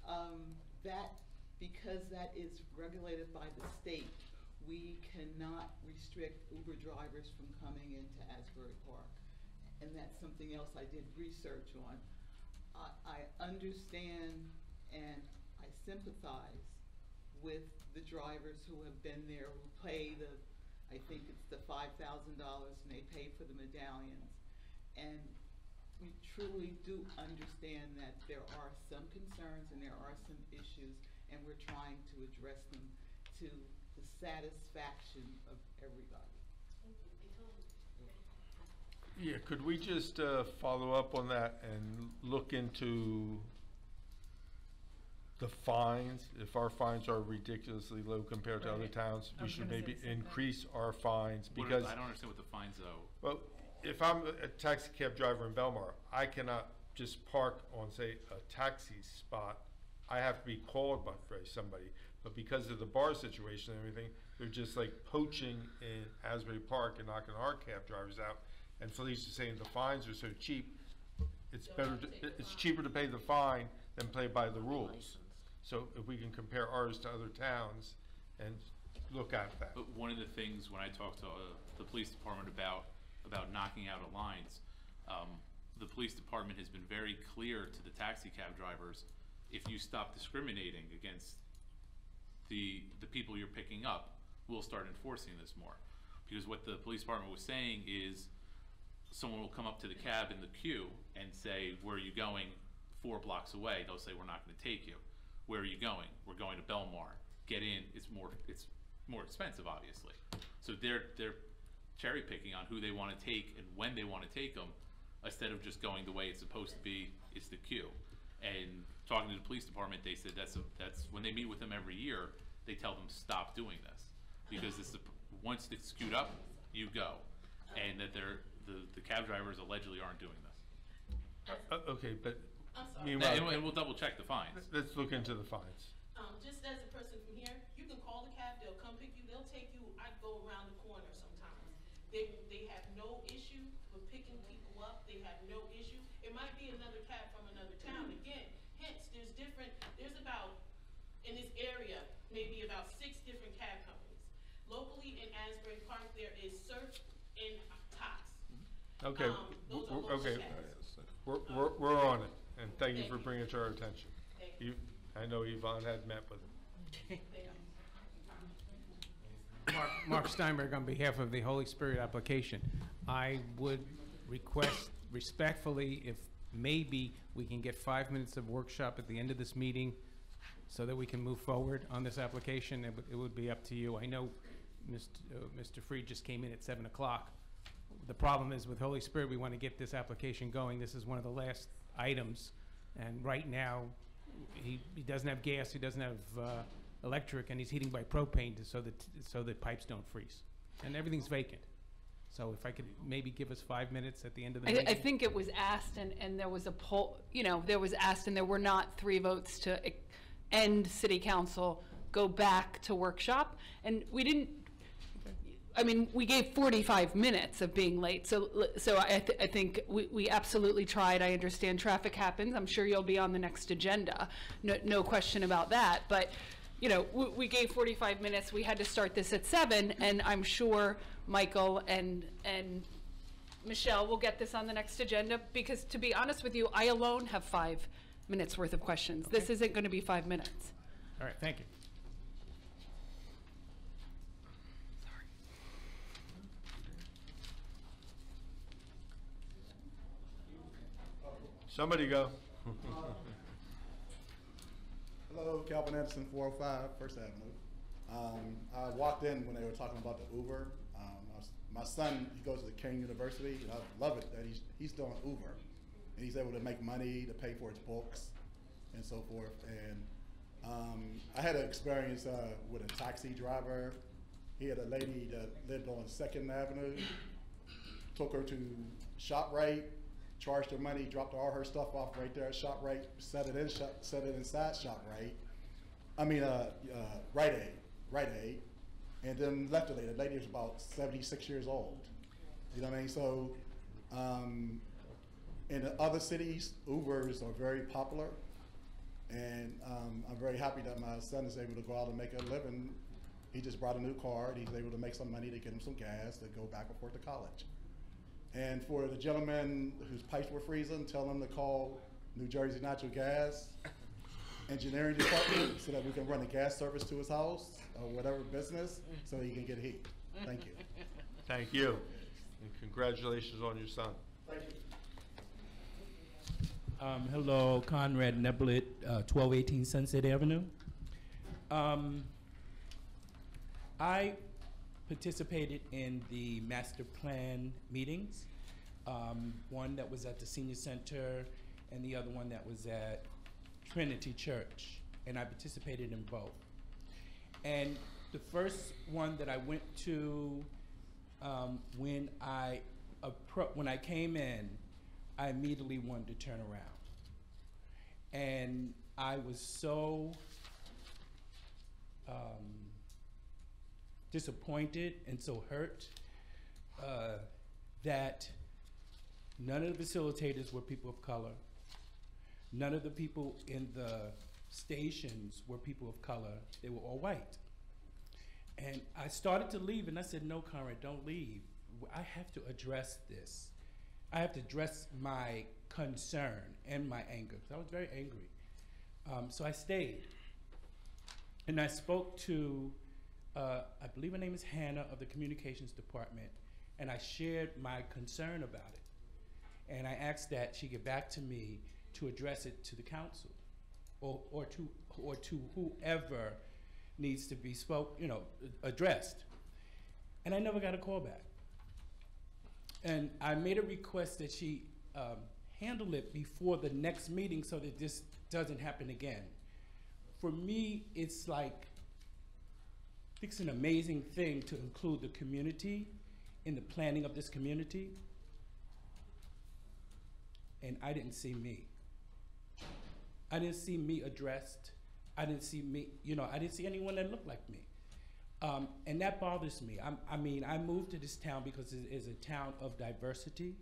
um, that, because that is regulated by the state, we cannot restrict Uber drivers from coming into Asbury Park. And that's something else I did research on. I, I understand and I sympathize with the drivers who have been there, who pay the, I think it's the five thousand dollars and they pay for the medallions. And we truly do understand that there are some concerns and there are some issues, and we're trying to address them to the satisfaction of everybody. Yeah, could we just uh, follow up on that and look into the fines? If our fines are ridiculously low compared to other Right. towns, I we was should gonna maybe say something. increase our fines What are- because. I don't understand what the fines though. Well, if I'm a taxi cab driver in Belmar, I cannot just park on, say, a taxi spot. I have to be called by by somebody But because of the bar situation and everything, they're just like poaching in Asbury Park and knocking our cab drivers out. And Felicia's saying the fines are so cheap, it's better, to- it's cheaper to pay the fine than play by the rules. So if we can compare ours to other towns and look at that. But one of the things when I talked to uh, the police department about, about knocking out of lines, um, the police department has been very clear to the taxi cab drivers, if you stop discriminating against the, the people you're picking up, we'll start enforcing this more. Because what the police department was saying is, someone will come up to the cab in the queue and say, where are you going? Four blocks away, they'll say, we're not gonna take you. Where are you going? We're going to Belmar. Get in, it's more, it's more expensive, obviously. So they're, they're cherry picking on who they wanna take and when they wanna take them, instead of just going the way it's supposed to be, it's the queue. And talking to the police department, they said that's, a- that's, when they meet with them every year, they tell them, stop doing this. Because it's, the- once it's queued up, you go. And that they're, the, the cab drivers allegedly aren't doing this. Uh, Okay, but I'm sorry. meanwhile. And, and we'll double check the fines. Let's look into the fines. Um, just as a person from here, you can call the cab, they'll come pick you, they'll take you, I go around the corner sometimes. They, they have no issue with picking people up, they have no issue. It might be another cab from another town, again, hence, there's different, there's about, in this area, maybe about six different cab companies. Locally in Asbury Park, there is Surf and Tox. Okay, Um, those w- are local okay, cabs. we're, we're, we're on it, and thank you Thank for you. bringing it to our attention. Thank You, I know Yvonne had met with him. Mark, Mark Steinberg on behalf of the Holy Spirit application. I would request respectfully if maybe we can get five minutes of workshop at the end of this meeting so that we can move forward on this application. It would, it would be up to you. I know Mr. uh, Mr. Freed just came in at seven o'clock. The problem is with Holy Spirit, we want to get this application going. This is one of the last items. And right now, he, he doesn't have gas, he doesn't have, uh, electric, and he's heating by propane to, so that, so that pipes don't freeze. And everything's vacant. So if I could maybe give us five minutes at the end of the I, meeting? I think it was asked and, and there was a poll, you know, there was asked and there were not three votes to e- end city council, go back to workshop. And we didn't, I mean, we gave 45 minutes of being late. So, so I, th- I think we, we absolutely tried. I understand traffic happens. I'm sure you'll be on the next agenda. No, no question about that. But, you know, we, we gave 45 minutes. We had to start this at seven and I'm sure Michael and, and Michelle will get this on the next agenda, because to be honest with you, I alone have five minutes worth of questions. This isn't gonna be five minutes. All right, thank you. Somebody go. Hello, Calvin Anderson, 405 First Avenue. Um, I walked in when they were talking about the Uber. Um, was- my son, he goes to the Kean University, and I love it that he's, he's doing Uber. And he's able to make money to pay for his books and so forth. And um, I had an experience uh, with a taxi driver. He had a lady that lived on Second Avenue, took her to ShopRite, charged her money, dropped all her stuff off right there at ShopRite, set it in shop, set it inside ShopRite. I mean, uh, uh, Rite Aid, Rite Aid, and then left the lady. The lady was about 76 years old. You know what I mean? So, um, in the other cities, Ubers are very popular, and um, I'm very happy that my son is able to go out and make a living. He just brought a new car, and he's able to make some money to get him some gas to go back and forth to college. And for the gentleman whose pipes were freezing, tell him to call New Jersey Natural Gas Engineering Department so that we can run a gas service to his house or whatever business so he can get heat. Thank you. Thank you, and congratulations on your son. Thank you. Um, hello, Conrad Neblet, uh, 1218 Sunset Avenue. Um, I participated in the master plan meetings, um, one that was at the senior center and the other one that was at Trinity Church, and I participated in both. And the first one that I went to um, when I when I came in, I immediately wanted to turn around. And I was so um, disappointed and so hurt uh, that none of the facilitators were people of color. None of the people in the stations were people of color. They were all white. And I started to leave, and I said, No, Conrad, don't leave. I have to address this. I have to address my concern and my anger, because I was very angry. Um, so I stayed. And I spoke to, uh, I believe her name is Hannah of the Communications Department, and I shared my concern about it. And I asked that she get back to me to address it to the council or, or to or to whoever needs to be spoke, you know, addressed. And I never got a call back. And I made a request that she um, handle it before the next meeting so that this doesn't happen again. For me, it's like, it's an amazing thing to include the community in the planning of this community. And I didn't see me. I didn't see me addressed. I didn't see me, you know, I didn't see anyone that looked like me. Um, and that bothers me. I'm, I mean, I moved to this town because it is a town of diversity.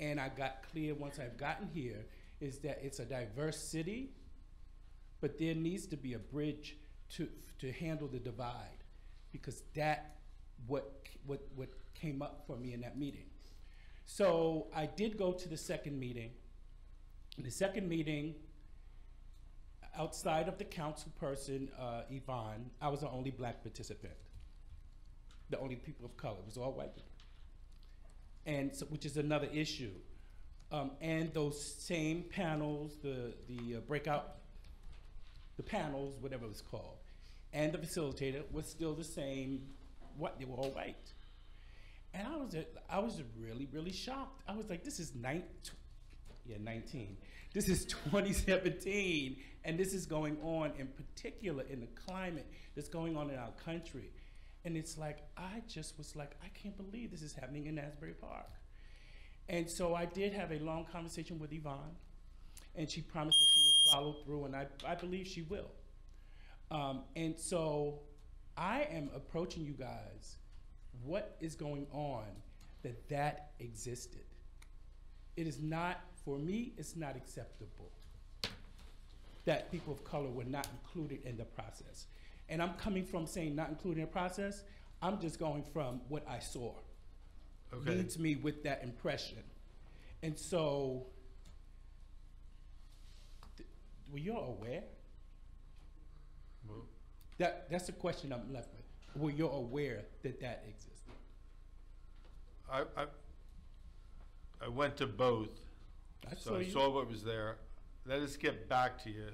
And I got clear once I've gotten here is that it's a diverse city, but there needs to be a bridge to, to handle the divide because that what, what, what came up for me in that meeting. So I did go to the second meeting. In the second meeting, outside of the council person, uh, Yvonne, I was the only black participant. The only people of color, it was all white people. And so, which is another issue. Um, and those same panels, the, the uh, breakout, the panels, whatever it was called, and the facilitator was still the same, what, they were all white. And I was, I was really, really shocked. I was like, this is nine, yeah, 19. This is 2017, and this is going on in particular in the climate that's going on in our country. And it's like, I just was like, I can't believe this is happening in Asbury Park. And so I did have a long conversation with Yvonne, and she promised that she would follow through, and I, I believe she will. Um, and so I am approaching you guys. What is going on that that existed? It is not, for me, it's not acceptable that people of color were not included in the process. And I'm coming from saying not included in the process, I'm just going from what I saw. Okay. Leads me with that impression. And so, th- were you aware? Well- That, that's the question I'm left with. Were you aware that that existed? I, I, I went to both, I so saw I you. saw what was there. Let us get back to you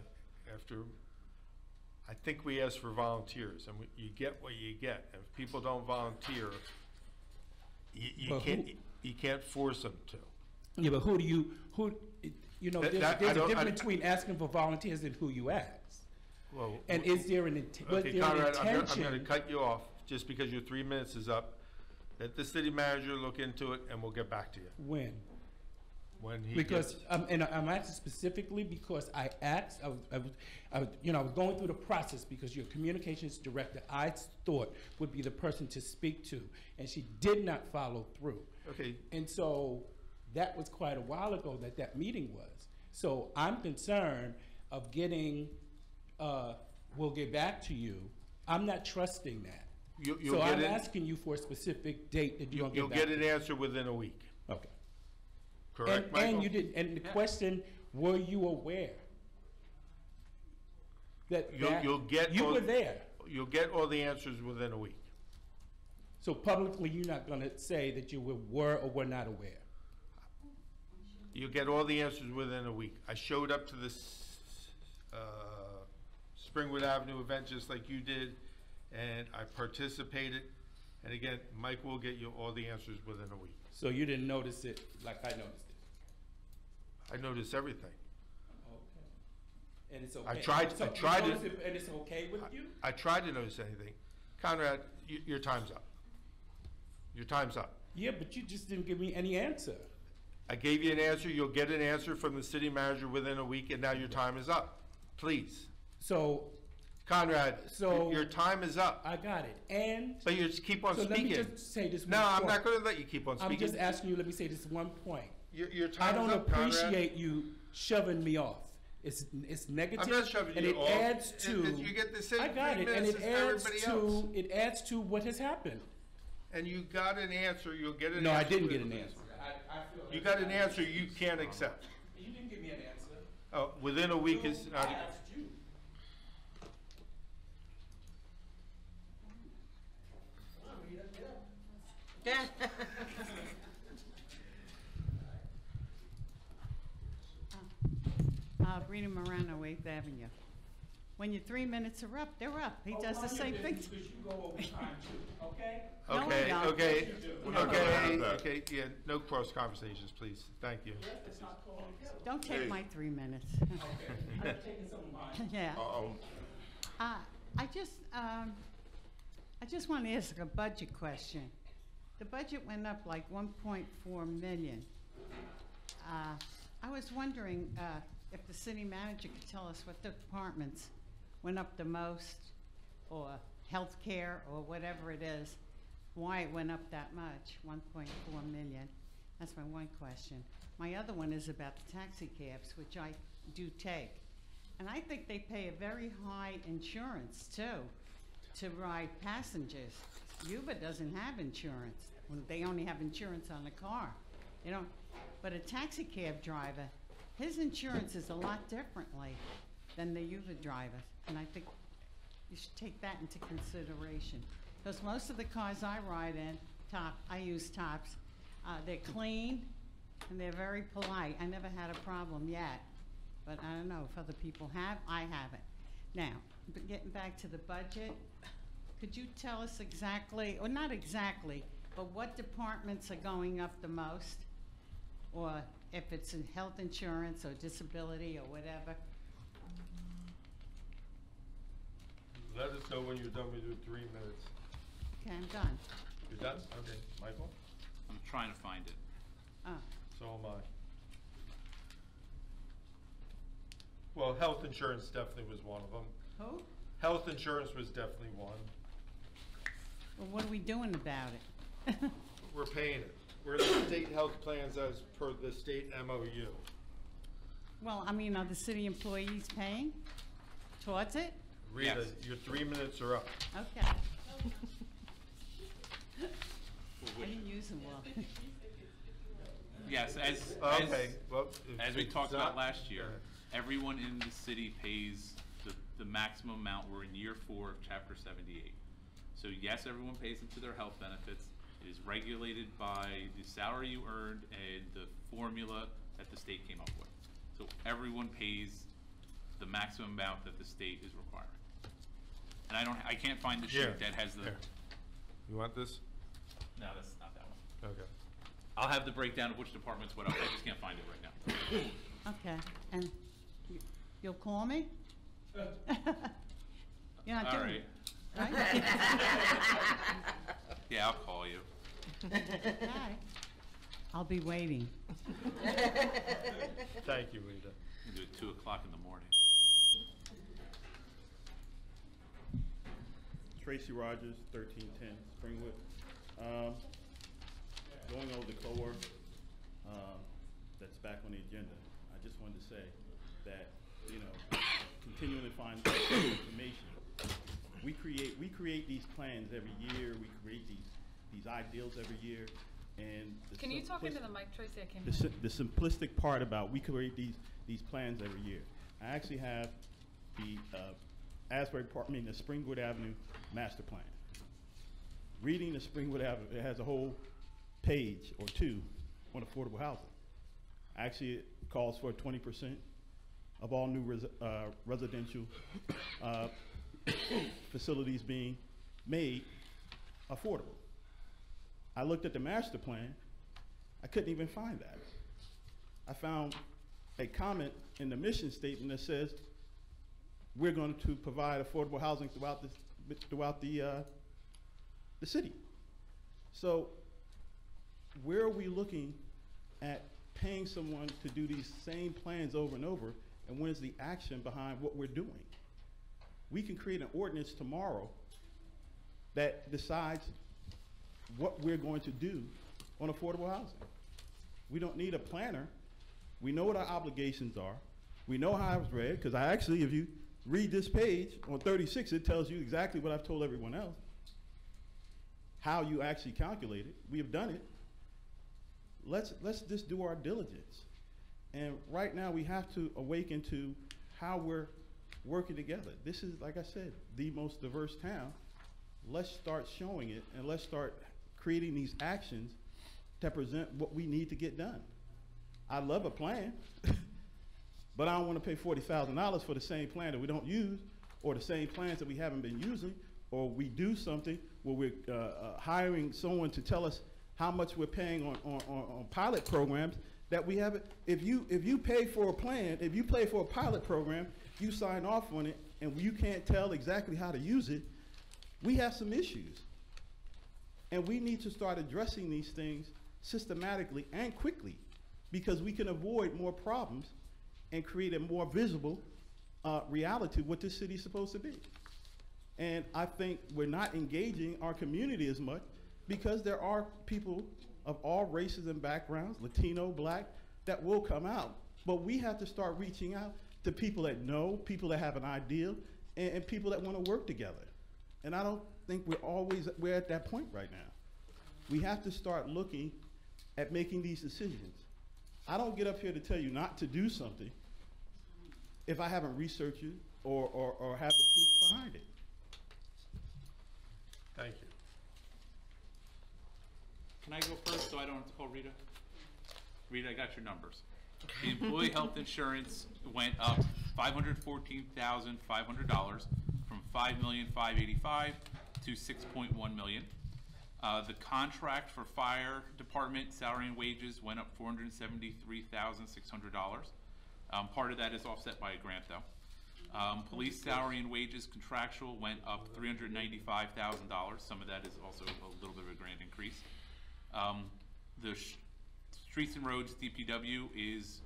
after, I think we asked for volunteers, and we- you get what you get. If people don't volunteer, you, you can't, who- you can't force them to. Yeah, but who do you, who, you know, That- there's, that- there's a don't- I- difference between asking for volunteers and who you ask. Well, And is there an, int- was Okay, there an Conrad, I'm gonna, I'm gonna cut you off, just because your three minutes is up. Let the city manager look into it, and we'll get back to you. When? When he Because, um, and I'm asking specifically because I asked, I was, I was, I was, you know, I was going through the process because your communications director, I thought would be the person to speak to, and she did not follow through. okay, And so that was quite a while ago that that meeting was. So I'm concerned of getting, uh, we'll get back to you. I'm not trusting that. You- you'll So get I'm it- asking you for a specific date that you're you- gonna you'll get back get to an answer within a week. Okay. Correct, And, Michael? and you did, and the question, were you aware? That, You'll, that, you'll get. you all- were there. You'll get all the answers within a week. So publicly, you're not gonna say that you were, were or were not aware. You'll get all the answers within a week. I showed up to this, uh, Springwood Avenue event just like you did, and I participated. And again, Mike will get you all the answers within a week. So you didn't notice it like I noticed it. I notice everything. Okay. And it's okay. I tried- So I tried to- it And it's okay with you? I tried to notice anything. Conrad, your time's up. Your time's up. Yeah, but you just didn't give me any answer. I gave you an answer. You'll get an answer from the city manager within a week, and now your time is up. Please. So Conrad, So- your time is up. I got it. And But you just keep on so speaking. let me just say this. No, one I'm not gonna let you keep on speaking. I'm speaking. just asking you. Let me say this one point. Your, your I time is don't up, Conrad. appreciate you shoving me off. It's it's negative. I'm not shoving and you it off. adds It- to. it- you get the same I got three it, and minutes it as adds everybody to else. it adds to what has happened. And you got an answer, you'll get an answer. No, I didn't get an answer. I, I feel You got an answer you can't accept. You didn't give me an answer. Oh, within a week is I not. asked you. Uh, Rita Morano, Eighth Avenue. When your three minutes are up, they're up. He Oh, does the same thing. business, Because you go over time too, okay? No, I Okay, don't. okay, No, okay, okay, yeah, no cross conversations, please, thank you. It's not calling together. Don't take Hey. my three minutes. Okay, I'm taking some of mine. Yeah. Uh-oh. Uh, I just, um, I just want to ask a budget question. The budget went up like one point four million. Uh, I was wondering, uh, if the city manager could tell us what the departments went up the most, or healthcare, or whatever it is, why it went up that much, one point four million? That's my one question. My other one is about the taxi cabs, which I do take. And I think they pay a very high insurance too, to ride passengers. Uber doesn't have insurance, Well, they only have insurance on the car, you know? But a taxi cab driver, his insurance is a lot differently than the Uber driver. And I think you should take that into consideration. Because most of the cars I ride in, top, I use tops, uh, they're clean and they're very polite. I never had a problem yet, but I don't know if other people have, I haven't. Now, but getting back to the budget, could you tell us exactly, or not exactly, but what departments are going up the most? Or if it's in health insurance or disability or whatever? Let us know when you're done with your three minutes. Okay, I'm done. You're done? Okay, Michael? I'm trying to find it. Oh, So am I. Well, health insurance definitely was one of them. who? Health insurance was definitely one. Well, what are we doing about it? We're paying it. We're the state health plans as per the state MOU. Well, I mean, are the city employees paying towards it? Rita, Yes. your three minutes are up. Okay. I didn't use them well. Yes, as, Okay, as, well. if as we it's talked not- about last year, everyone in the city pays the, the maximum amount. We're in year four of chapter seventy-eight. So yes, everyone pays into their health benefits. It is regulated by the salary you earned and the formula that the state came up with. So everyone pays the maximum amount that the state is requiring. And I don't, I can't find the Here, sheet that has the, here. You want this? no, that's not that one. Okay. I'll have the breakdown of which departments went up. I just can't find it right now. Okay, and you- you'll call me? You're not All doing right. it, right? Yeah, I'll call you. Okay. I'll be waiting. Thank you, Rita. We'll do it two o'clock in the morning. Tracy Rogers, thirteen ten Springwood. Um, going over the co-work, um, that's back on the agenda, I just wanted to say that, you know, continually find information. We create, we create these plans every year, we create these, these ideals every year, and. the Can you talk into the mic, Tracy? I can't the, the simplistic part about we create these these plans every year. I actually have the uh, Asbury Park, I mean the Springwood Avenue master plan. Reading the Springwood Avenue, it has a whole page or two on affordable housing. Actually, it calls for twenty percent of all new res- uh, residential uh, facilities being made affordable. I looked at the master plan, I couldn't even find that. I found a comment in the mission statement that says, we're going to provide affordable housing throughout the, throughout the, uh, the city. So where are we looking at paying someone to do these same plans over and over, and when's the action behind what we're doing? We can create an ordinance tomorrow that decides what we're going to do on affordable housing. We don't need a planner. We know what our obligations are. We know how it's read, because I actually, if you read this page on thirty-six, it tells you exactly what I've told everyone else. How you actually calculate it. We have done it. Let's, let's just do our diligence. And right now, we have to awaken to how we're working together. This is, like I said, the most diverse town. Let's start showing it, and let's start creating these actions to present what we need to get done. I love a plan, but I don't want to pay forty thousand dollars for the same plan that we don't use, or the same plans that we haven't been using, or we do something where we're uh, uh, hiring someone to tell us how much we're paying on, on, on, on pilot programs that we haven't. If you if you pay for a plan, if you pay for a pilot program, you sign off on it, and you can't tell exactly how to use it, we have some issues. And we need to start addressing these things systematically and quickly because we can avoid more problems and create a more visible uh, reality what this city is supposed to be. And I think we're not engaging our community as much because there are people of all races and backgrounds, Latino, black, that will come out. But we have to start reaching out to people that know, people that have an ideal, and, and people that want to work together. And I don't think we're always, we're at that point right now. We have to start looking at making these decisions. I don't get up here to tell you not to do something if I haven't researched it or, or, or have the proof behind it. Thank you. Can I go first so I don't have to call Rita? Rita, I got your numbers. The employee health insurance went up $514,500 from 5,585 to 6.1 million. Uh, the contract for fire department salary and wages went up $473,600. Um, part of that is offset by a grant though. Um, police salary and wages contractual went up three hundred ninety-five thousand dollars. Some of that is also a little bit of a grant increase. Um, the streets and roads DPW is,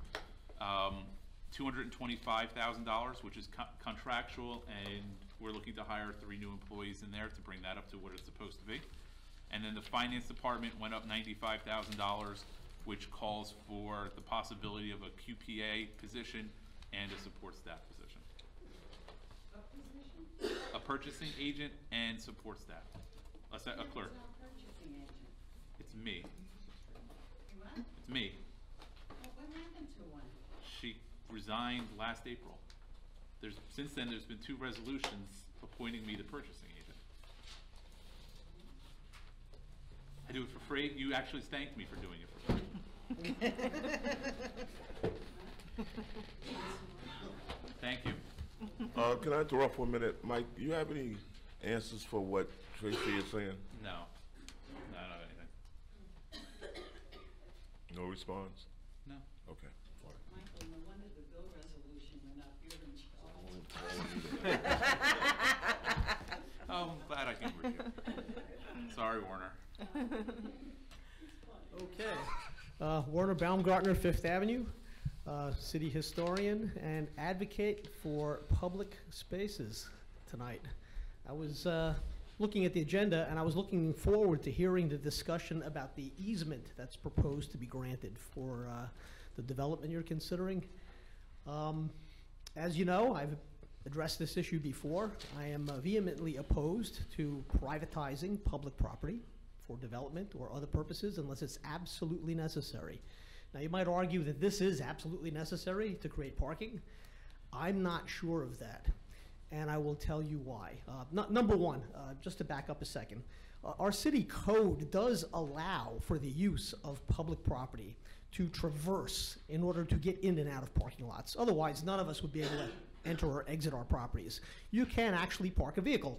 um, two hundred and twenty-five thousand dollars, which is co- contractual, and we're looking to hire three new employees in there to bring that up to what it's supposed to be. And then the finance department went up ninety-five thousand dollars, which calls for the possibility of a QPA position and a support staff position. A purchasing agent and support staff, a se- a clerk. It's me. It's me. What happened to one? She resigned last April. There's, since then, there's been two resolutions appointing me the purchasing agent. I do it for free. You actually thanked me for doing it for free. Thank you. Uh, can I interrupt for a minute? Mike, do you have any answers for what Tracy is saying? No. No, I don't have anything. No response? No. Okay. Michael, no wonder the bill resolution went up, Oh, I'm glad I can review. Sorry, Werner. Okay. Uh, Werner Baumgartner, Fifth Avenue, uh, city historian and advocate for public spaces tonight. I was uh, looking at the agenda and I was looking forward to hearing the discussion about the easement that's proposed to be granted for uh, the development you're considering. Um, As you know, I've addressed this issue before. I am uh, vehemently opposed to privatizing public property for development or other purposes unless it's absolutely necessary. Now, you might argue that this is absolutely necessary to create parking. I'm not sure of that, and I will tell you why. Uh, nu- number one, uh, just to back up a second, uh, our city code does allow for the use of public property to traverse in order to get in and out of parking lots. Otherwise, none of us would be able to enter or exit our properties. You can actually park a vehicle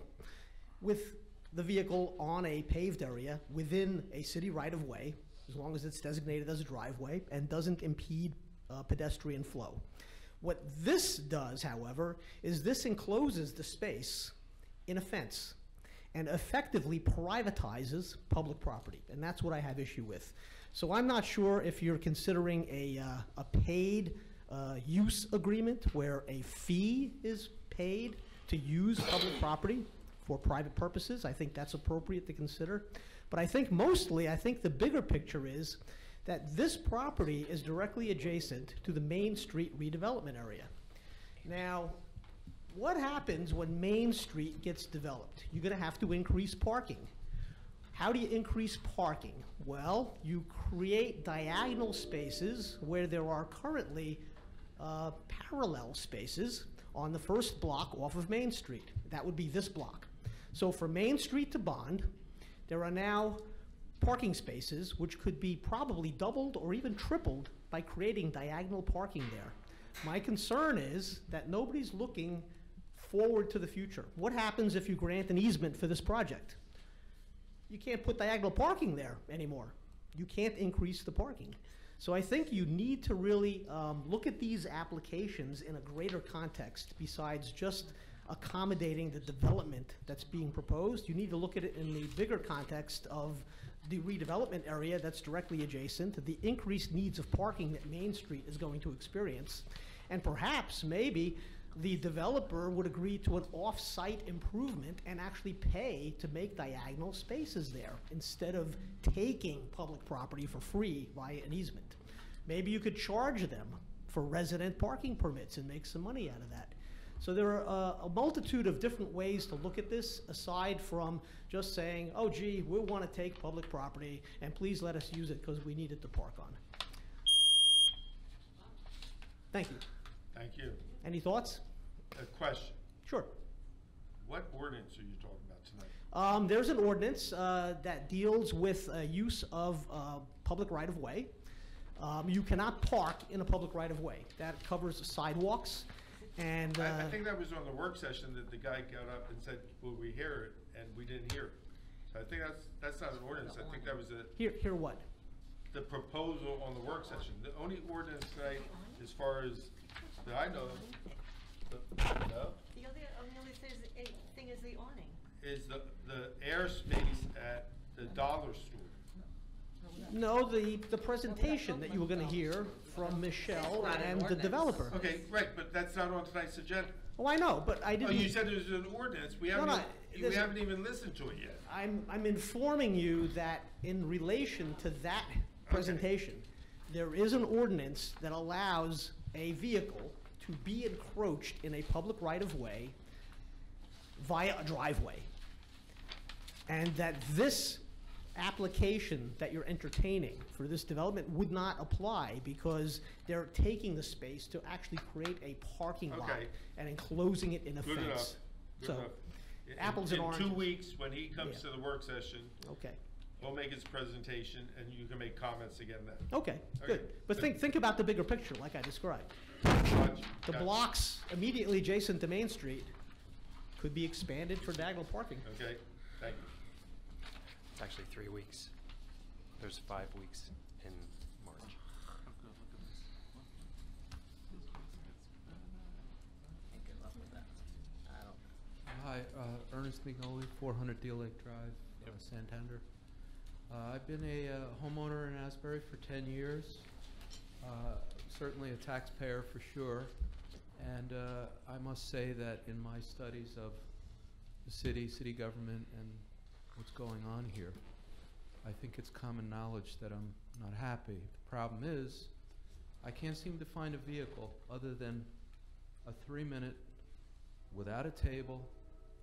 with the vehicle on a paved area within a city right-of-way, as long as it's designated as a driveway and doesn't impede uh, pedestrian flow. What this does, however, is this encloses the space in a fence and effectively privatizes public property, and that's what I have issue with. So I'm not sure if you're considering a, uh, a paid uh, use agreement where a fee is paid to use public property for private purposes. I think that's appropriate to consider. But I think mostly, I think the bigger picture is that this property is directly adjacent to the Main Street redevelopment area. Now, what happens when Main Street gets developed? You're gonna have to increase parking. How do you increase parking? Well, you create diagonal spaces where there are currently uh, parallel spaces on the first block off of Main Street. That would be this block. So from Main Street to Bond, there are now parking spaces which could be probably doubled or even tripled by creating diagonal parking there. My concern is that nobody's looking forward to the future. What happens if you grant an easement for this project? You can't put diagonal parking there anymore. You can't increase the parking. So I think you need to really um, look at these applications in a greater context besides just accommodating the development that's being proposed. You need to look at it in the bigger context of the redevelopment area that's directly adjacent, the increased needs of parking that Main Street is going to experience, and perhaps maybe the developer would agree to an off-site improvement and actually pay to make diagonal spaces there instead of taking public property for free via an easement. Maybe you could charge them for resident parking permits and make some money out of that. So there are uh, a multitude of different ways to look at this aside from just saying, oh gee, we want to take public property and please let us use it because we need it to park on. Thank you. Thank you. Any thoughts? A question. Sure. What ordinance are you talking about tonight? Um, there's an ordinance uh, that deals with uh, use of uh, public right-of-way. Um, you cannot park in a public right-of-way. That covers sidewalks and. I, I uh, think that was on the work session that the guy got up and said, will we hear it? And we didn't hear it. So I think that's, that's not an ordinance. I think that was a, Here, here what? the proposal on the work session. The only ordinance tonight, as far as, that I know, of, the- no, The other, um, the only thing is, eh, thing is the awning. is the, the airspace at the dollar store. No, the, the presentation that you were gonna hear from Michelle not an and the ordinance. developer. Okay, right, but that's not on tonight's agenda. Oh, I know, but I Oh, didn't. you said there was an ordinance. We No, haven't, no, we there's- haven't even listened to it yet. I'm, I'm informing you that in relation to that presentation, there is an ordinance that allows a vehicle to be encroached in a public right-of-way via a driveway. And that this application that you're entertaining for this development would not apply because they're taking the space to actually create a parking lot Okay. and enclosing it in a Good enough. fence. Good So, enough. In- apples and In oranges. two weeks, when he comes Yeah. to the work session, Okay. we'll make his presentation and you can make comments again then. Okay, Okay, good. But think, think about the bigger picture, like I described. The gotcha. blocks immediately adjacent to Main Street could be expanded for diagonal parking. Okay, thank you. It's actually three weeks. There's five weeks in March. Hi, uh, Ernest McNolly, 400 Deal Lake Drive, uh, Santander. Uh, I've been a uh, homeowner in Asbury for 10 years, uh, certainly a taxpayer for sure. And uh, I must say that in my studies of the city, city government, and what's going on here, I think it's common knowledge that I'm not happy. The problem is, I can't seem to find a vehicle other than a three-minute, without a table,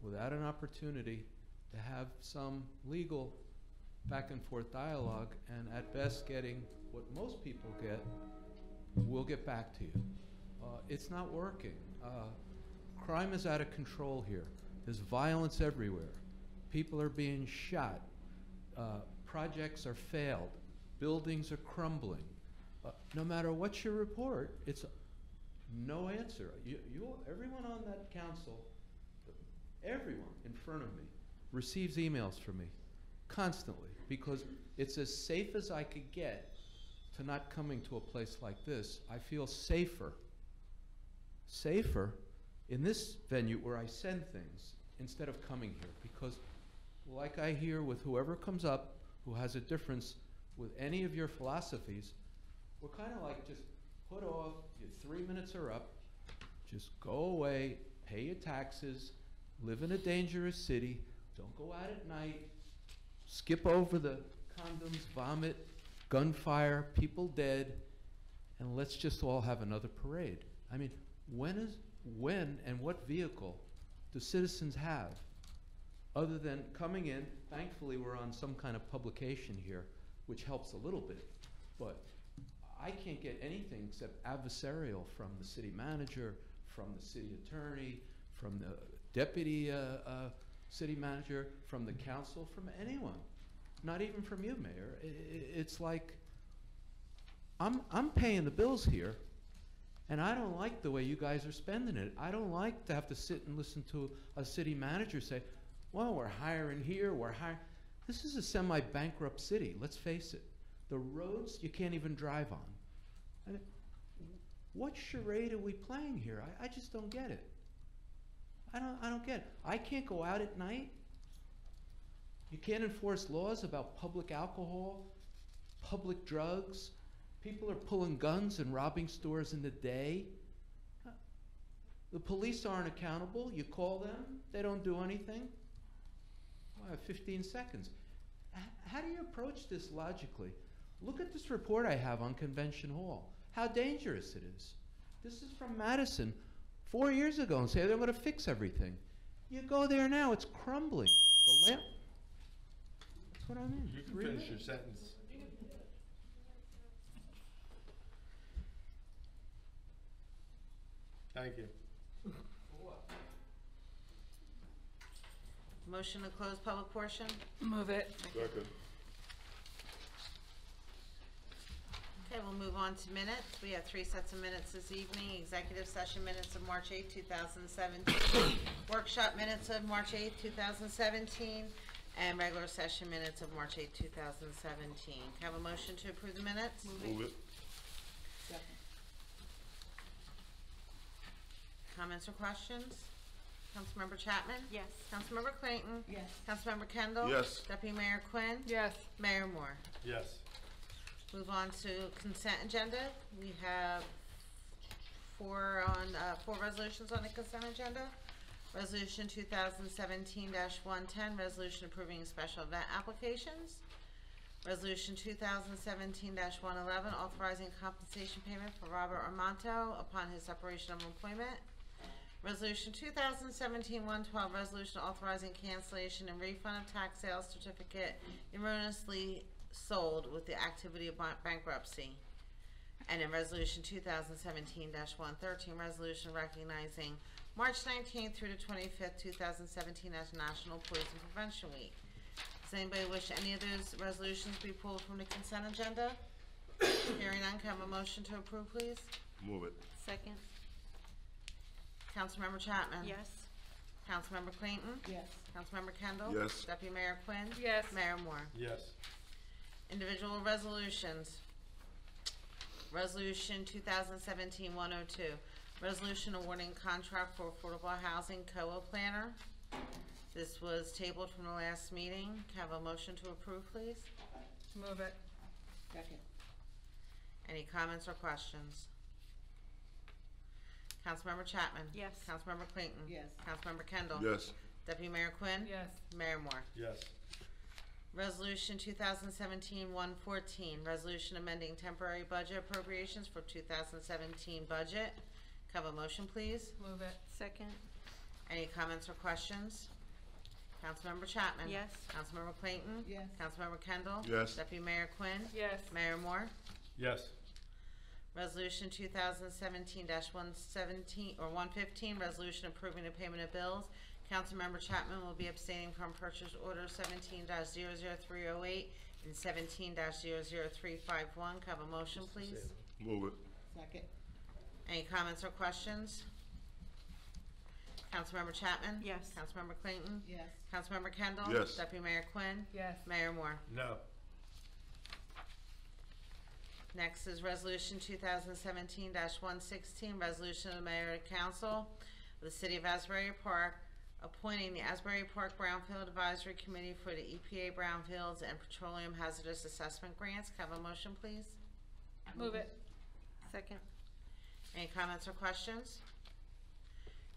without an opportunity to have some legal back and forth dialogue, and at best getting what most people get, we'll get back to you. Uh, it's not working. Uh, crime is out of control here. There's violence everywhere. People are being shot. Uh, projects are failed. Buildings are crumbling. Uh, no matter what you report, it's no answer. You, you, everyone on that council, everyone in front of me, receives emails from me constantly because it's as safe as I could get to not coming to a place like this. I feel safer, safer in this venue where I send things instead of coming here because, like I hear with whoever comes up who has a difference with any of your philosophies, we're kind of like just put off, your three minutes are up, just go away, pay your taxes, live in a dangerous city, don't go out at night, skip over the condoms, vomit, gunfire, people dead, and let's just all have another parade. I mean, when is, when and what vehicle do citizens have other than coming in, thankfully, we're on some kind of publication here, which helps a little bit, but I can't get anything except adversarial from the city manager, from the city attorney, from the deputy uh, uh, city manager, from the council, from anyone. Not even from you, Mayor. It's like, I'm, I'm paying the bills here, and I don't like the way you guys are spending it. I don't like to have to sit and listen to a city manager say, well, we're hiring here, we're hiring. This is a semi-bankrupt city, let's face it. The roads you can't even drive on. I mean, what charade are we playing here? I, I just don't get it. I don't, I don't get it. I can't go out at night. You can't enforce laws about public alcohol, public drugs. People are pulling guns and robbing stores in the day. The police aren't accountable. You call them, they don't do anything. I have 15 seconds. H- how do you approach this logically? Look at this report I have on Convention Hall. How dangerous it is. This is from Madison four years ago and say they're going to fix everything. You go there now, it's crumbling. The lamp. That's what I mean. You can Three finish your sentence. Thank you. Motion to close public portion? Move it. Second. Okay, we'll move on to minutes. We have three sets of minutes this evening. Executive session minutes of March 8, 2017. Workshop minutes of March 8, 2017. And regular session minutes of March 8, 2017. Can I have a motion to approve the minutes? Move it. Comments or questions? Councilmember Chapman? Yes. Councilmember Clayton? Yes. Councilmember Kendall? Yes. Deputy Mayor Quinn? Yes. Mayor Moor? Yes. Move on to consent agenda. We have four on, uh, four resolutions on the consent agenda. Resolution 2017-110, resolution approving special event applications. Resolution 2017-111, authorizing compensation payment for Robert Armanto upon his separation of employment. Resolution 2017-112, resolution authorizing cancellation and refund of tax sales certificate erroneously sold with the activity of ban- bankruptcy. And in resolution 2017-113, resolution recognizing March 19th through the 25th, 2017 as National Poison Prevention Week. Does anybody wish any of those resolutions be pulled from the consent agenda? Hearing none, can I have a motion to approve, please? Move it. Second? Councilmember Chapman? Yes. Councilmember Clayton? Yes. Councilmember Kendall? Yes. Deputy Mayor Quinn? Yes. Mayor Moor? Yes. Individual resolutions. Resolution 2017-102, resolution awarding contract for affordable housing COAH planner. This was tabled from the last meeting. Can I have a motion to approve, please? Move it. Second? Any comments or questions? Councilmember Chapman? Yes. Councilmember Clayton? Yes. Councilmember Kendall? Yes. Deputy Mayor Quinn? Yes. Mayor Moor? Yes. Resolution 2017-114, resolution amending temporary budget appropriations for 2017 budget. Can I have a motion, please? Move it. Second? Any comments or questions? Councilmember Chapman? Yes. Councilmember Clayton? Yes. Councilmember Kendall? Yes. Deputy Mayor Quinn? Yes. Mayor Moor? Yes. Resolution 2017-117, or 115, resolution approving the payment of bills. Councilmember Chapman will be abstaining from purchase order 17-00308 and 17-00351. Can I have a motion, please? Move it. Second? Any comments or questions? Councilmember Chapman? Yes. Councilmember Clayton? Yes. Councilmember Kendall? Yes. Deputy Mayor Quinn? Yes. Mayor Moor? No. Next is Resolution 2017-116, resolution of the Mayor and Council of the City of Asbury Park appointing the Asbury Park Brownfield Advisory Committee for the EPA Brownfields and Petroleum Hazardous Assessment Grants. Can I have a motion, please? Move it. Second? Any comments or questions?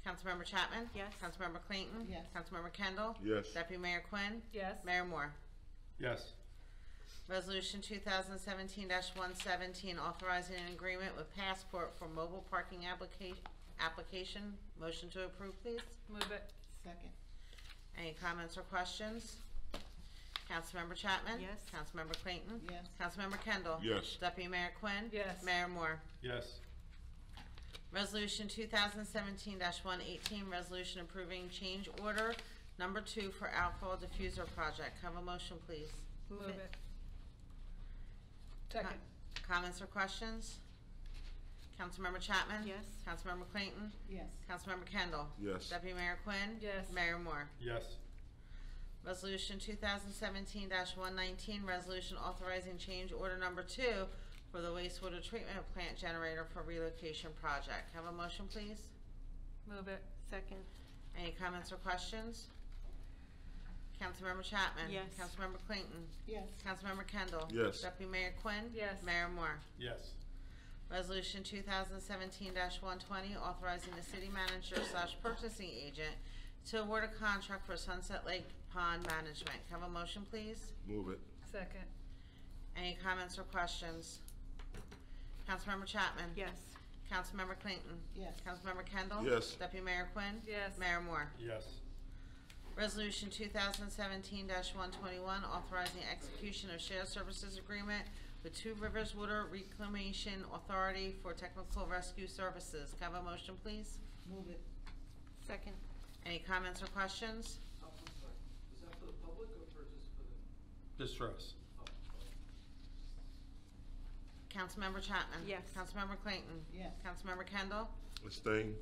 Councilmember Chapman? Yes. Councilmember Clayton? Yes. Councilmember Kendall? Yes. Deputy Mayor Quinn? Yes. Mayor Moor? Yes. Resolution 2017-117, authorizing an agreement with Passport for mobile parking applica- application. Motion to approve, please. Move it. Second. Any comments or questions? Councilmember Chapman? Yes. Councilmember Clayton? Yes. Councilmember Kendall? Yes. Deputy Mayor Quinn? Yes. Mayor Moor? Yes. Resolution 2017-118, resolution approving change order number two for alcohol diffuser project. Have a motion, please. Move it. Second. Comments or questions? Councilmember Chapman? Yes. Councilmember Clayton? Yes. Councilmember Kendall? Yes. Deputy Mayor Quinn? Yes. Mayor Moor? Yes. Resolution 2017-119, resolution authorizing change order number two for the wastewater treatment plant generator for relocation project. Have a motion, please? Move it. Second. Any comments or questions? Councilmember Chapman? Yes. Councilmember Clayton? Yes. Councilmember Kendall? Yes. Deputy Mayor Quinn? Yes. Mayor Moor? Yes. Resolution 2017-120, authorizing the city manager slash purchasing agent to award a contract for Sunset Lake Pond Management. Have a motion, please? Move it. Second. Any comments or questions? Councilmember Chapman? Yes. Councilmember Clayton? Yes. Councilmember Kendall? Yes. Deputy Mayor Quinn? Yes. Mayor Moor? Yes. Resolution 2017-121, authorizing execution of shared services agreement with Two Rivers Water Reclamation Authority for technical rescue services. Can I have a motion, please? Move it. Second. Any comments or questions? Oh, Is that for the public or for just for the? Just for us. Oh, Councilmember Chapman? Yes. Councilmember Clayton? Yes. Councilmember Kendall? Abstain.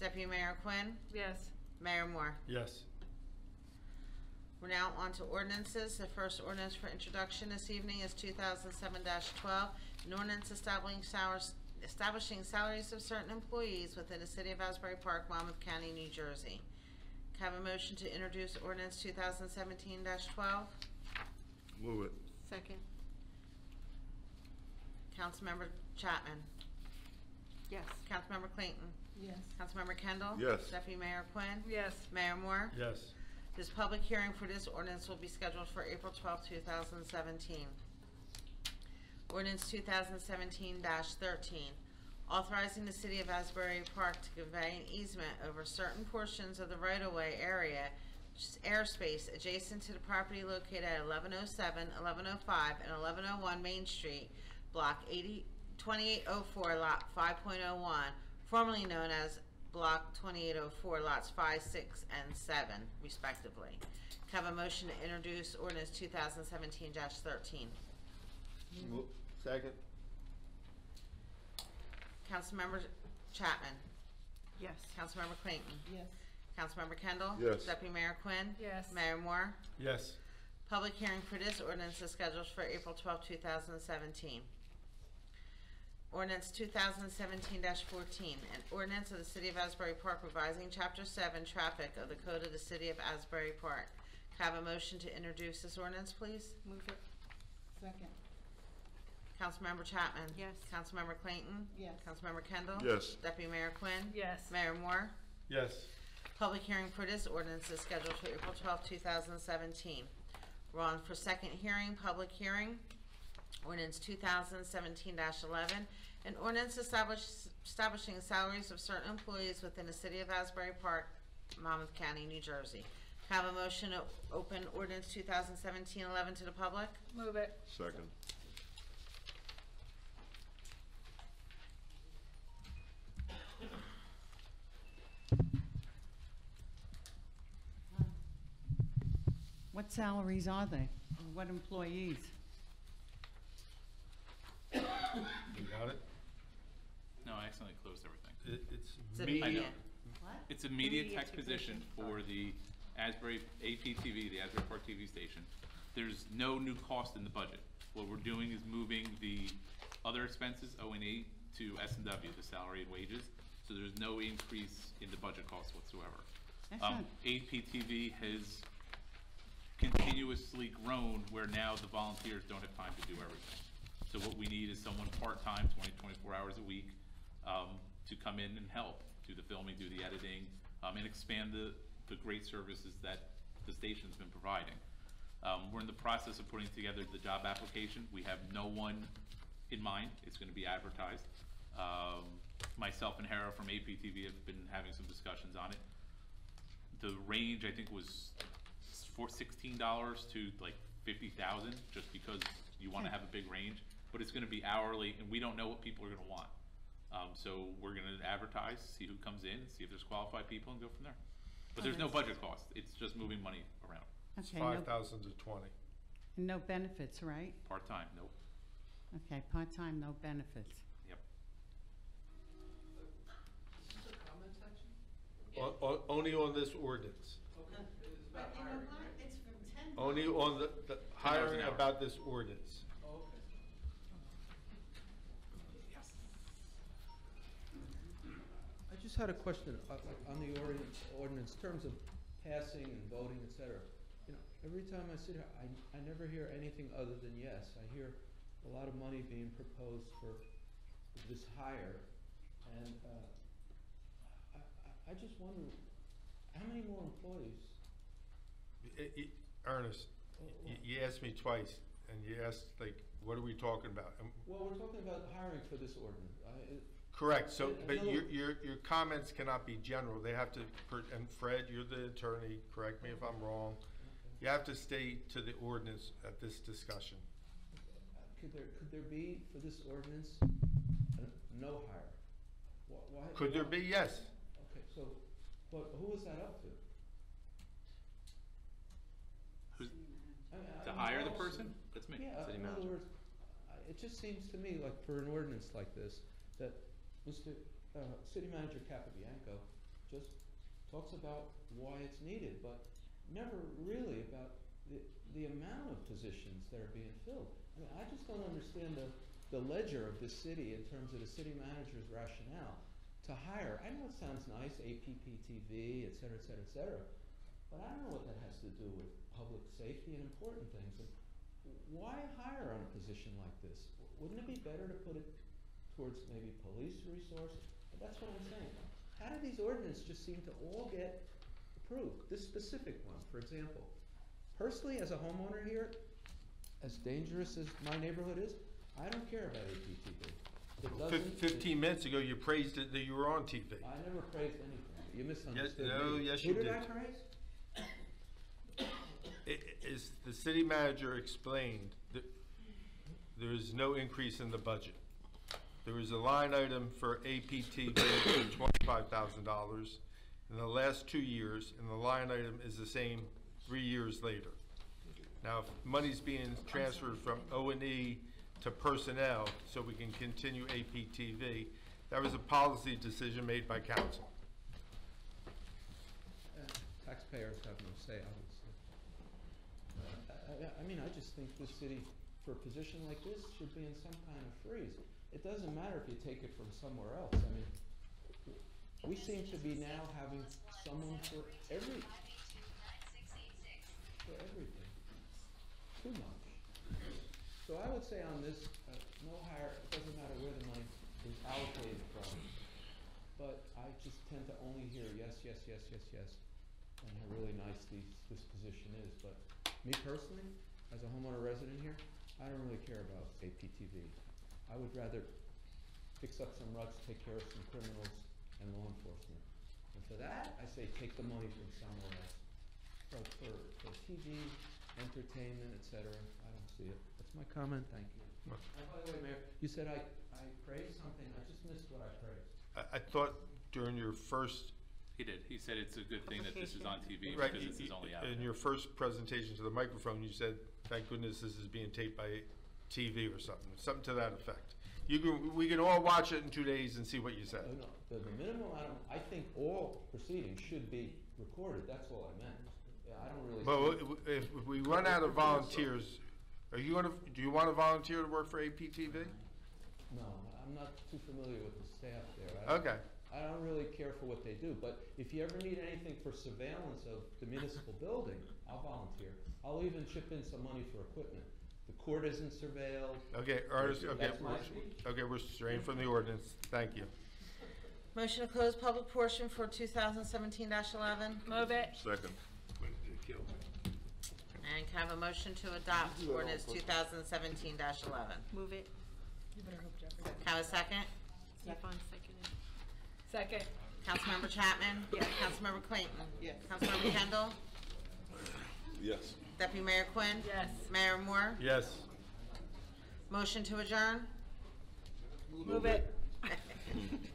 Deputy Mayor Quinn? Yes. Mayor Moor? Yes. We're now on to ordinances. The first ordinance for introduction this evening is two thousand seven twelve, an ordinance establishing salaries, establishing salaries of certain employees within the city of Asbury Park, Monmouth County, New Jersey. Can I have a motion to introduce ordinance 2017-12? Move it. Second. Councilmember Chapman? Yes. Councilmember Clayton? Yes. Councilmember Kendall? Yes. Deputy Mayor Quinn? Yes. Mayor Moor? Yes. This public hearing for this ordinance will be scheduled for April 12, two thousand seventeen. Ordinance 2017-13, authorizing the city of Asbury Park to convey an easement over certain portions of the right-of-way area, airspace adjacent to the property located at 1107, 1105, and eleven oh one Main Street, block 80 2804, lot five point oh one, formerly known as Block 2804, lots 5, 6, and 7, respectively. Can I have a motion to introduce ordinance 2017-13? Mo- Second. Councilmember Chapman? Yes. Councilmember Clayton? Yes. Councilmember Kendall? Yes. Deputy Mayor Quinn? Yes. Mayor Moor? Yes. Public hearing for this ordinance is scheduled for April 12, 2017. Ordinance 2017-14, an ordinance of the City of Asbury Park revising Chapter 7 Traffic of the Code of the City of Asbury Park. Can I have a motion to introduce this ordinance, please? Move it. Second. Councilmember Chapman? Yes. Councilmember Clayton? Yes. Councilmember Kendall? Yes. Deputy Mayor Quinn? Yes. Mayor Moor? Yes. Public hearing for this ordinance is scheduled for April 12, 2017. We're on for second hearing, public hearing, ordinance 2017-11, an ordinance establish, establishing salaries of certain employees within the city of Asbury Park, Monmouth County, New Jersey. Have a motion to open ordinance 2017-11 to the public? Move it. Second. What salaries are they? Or What employees? You got it? No, I accidentally closed everything. It, it's It's me. I What? It's a media Media tech position for the Asbury APTV, the Asbury Park TV station. There's no new cost in the budget. What we're doing is moving the other expenses, O and E, to S and W, the salary and wages. So there's no increase in the budget costs whatsoever. Um, Excellent. APTV has continuously grown where now the volunteers don't have time to do everything. So what we need is someone part-time, 20, 24 hours a week, um, to come in and help. do the filming, do the editing, um, and expand the, the great services that the station's been providing. Um, we're in the process of putting together the job application. We have no one in mind. It's gonna be advertised. Um, myself and Hera from APTV have been having some discussions on it. The range, I think, was for sixteen dollars to like fifty thousand, just because you wanna have a big range. But it's gonna be hourly, and we don't know what people are gonna want. Um, so we're gonna advertise, see who comes in, see if there's qualified people, and go from there. But there's no budget cost, it's just moving money around. It's Okay, no- five thousand to twenty. No benefits, right? Part-time, nope, Okay, part-time, no benefits. yep. O- o- only on this ordinance. But you know what, it's from ten. Only on the, the hiring hour. about this ordinance. Just had a question uh, uh, on the ordinance, ordinance, terms of passing and voting, et cetera. You know, every time I sit here, I, I never hear anything other than yes. I hear a lot of money being proposed for this hire, and, uh, I, I, just wonder, how many more employees? I- I- Ernest, you, you asked me twice, and you asked, like, what are we talking about? Well, we're talking about hiring for this ordinance. I, it- Correct, so, but your, your, your comments cannot be general, they have to, per- and Fred, you're the attorney, correct me if I'm wrong. You have to stay to the ordinance at this discussion. Could there, could there be, for this ordinance, a no hire? Wh- Why? Could there be? Yes. Okay, so, but who is that up to? Who's, I mean, I to hire the person? That's me. Yeah, in other words, I- it just seems to me like for an ordinance like this, that Mr. uh, City Manager Capabianco just talks about why it's needed, but never really about the, the amount of positions that are being filled. I mean, I just don't understand the, the ledger of this city in terms of the city manager's rationale to hire. I know it sounds nice, APTV, et cetera, et cetera, et cetera, but I don't know what that has to do with public safety and important things. And why hire on a position like this? Wouldn't it be better to put it towards maybe police resource? But that's what I'm saying. How do these ordinances just seem to all get approved? This specific one, for example. Personally, as a homeowner here, as dangerous as my neighborhood is, I don't care about APTV. It Fif- doesn't. Fifteen minutes ago, you praised it, that you were on TV. I never praised anything. You misunderstood no, me. yes, Who you did I did. praise? I- As the city manager explained, th- there is no increase in the budget. There is a line item for APTV of twenty-five thousand dollars in the last two years, and the line item is the same three years later. Now, if money's being transferred from O and E to personnel, so we can continue APTV, that was a policy decision made by council. Uh, Taxpayers have no say, obviously. I, I, I mean, I just think the city, for a position like this, should be in some kind of freeze. It doesn't matter if you take it from somewhere else, I mean, we seem to be now having someone for every, for everything. Too much. So I would say on this, uh, no hire, it doesn't matter where the money is allocated from. But I just tend to only hear yes, yes, yes, yes, yes, and how really nice these, this position is. But me personally, as a homeowner resident here, I don't really care about APTV. I would rather fix up some ruts, take care of some criminals and law enforcement. And for that, I say take the money from somewhere else. But for, for TV, entertainment, et cetera, I don't see it. That's my comment, thank you. And uh, by the way, Mayor, you said I, I praised something, I just missed what I praised. I, I thought during your first He did, he said it's a good thing that this is on TV Right, because y- this is only out In your first presentation to the microphone, you said, thank goodness this is being taped by TV or something, something to that effect. You can, we can all watch it in two days and see what you said. Oh, no, the, the minimum, I don't, I think all proceedings should be recorded, that's all I meant. Yeah, I don't really. But w- if if we run out of volunteers, are you gonna, do you want to volunteer to work for APTV? No, I'm not too familiar with the staff there. I don't- Okay. I don't really care for what they do, but if you ever need anything for surveillance of the municipal building, I'll volunteer. I'll even chip in some money for equipment. The court isn't surveilled. Okay, Ernest, okay, That's my we're, speech. okay, we're straying from the ordinance, thank you. Motion to close public portion for two thousand seventeen eleven. Move it. Second. And can I have a motion to adopt ordinance two thousand seventeen eleven? Move it. You better hope Jeffrey. Can I have a second? Yvonne seconded. Second. Councilmember Chapman? Yes. Councilmember Clayton? Yes. Councilmember Kendall? Yes. Deputy Mayor Quinn? Yes. Mayor Moor? Yes. Motion to adjourn? Move it.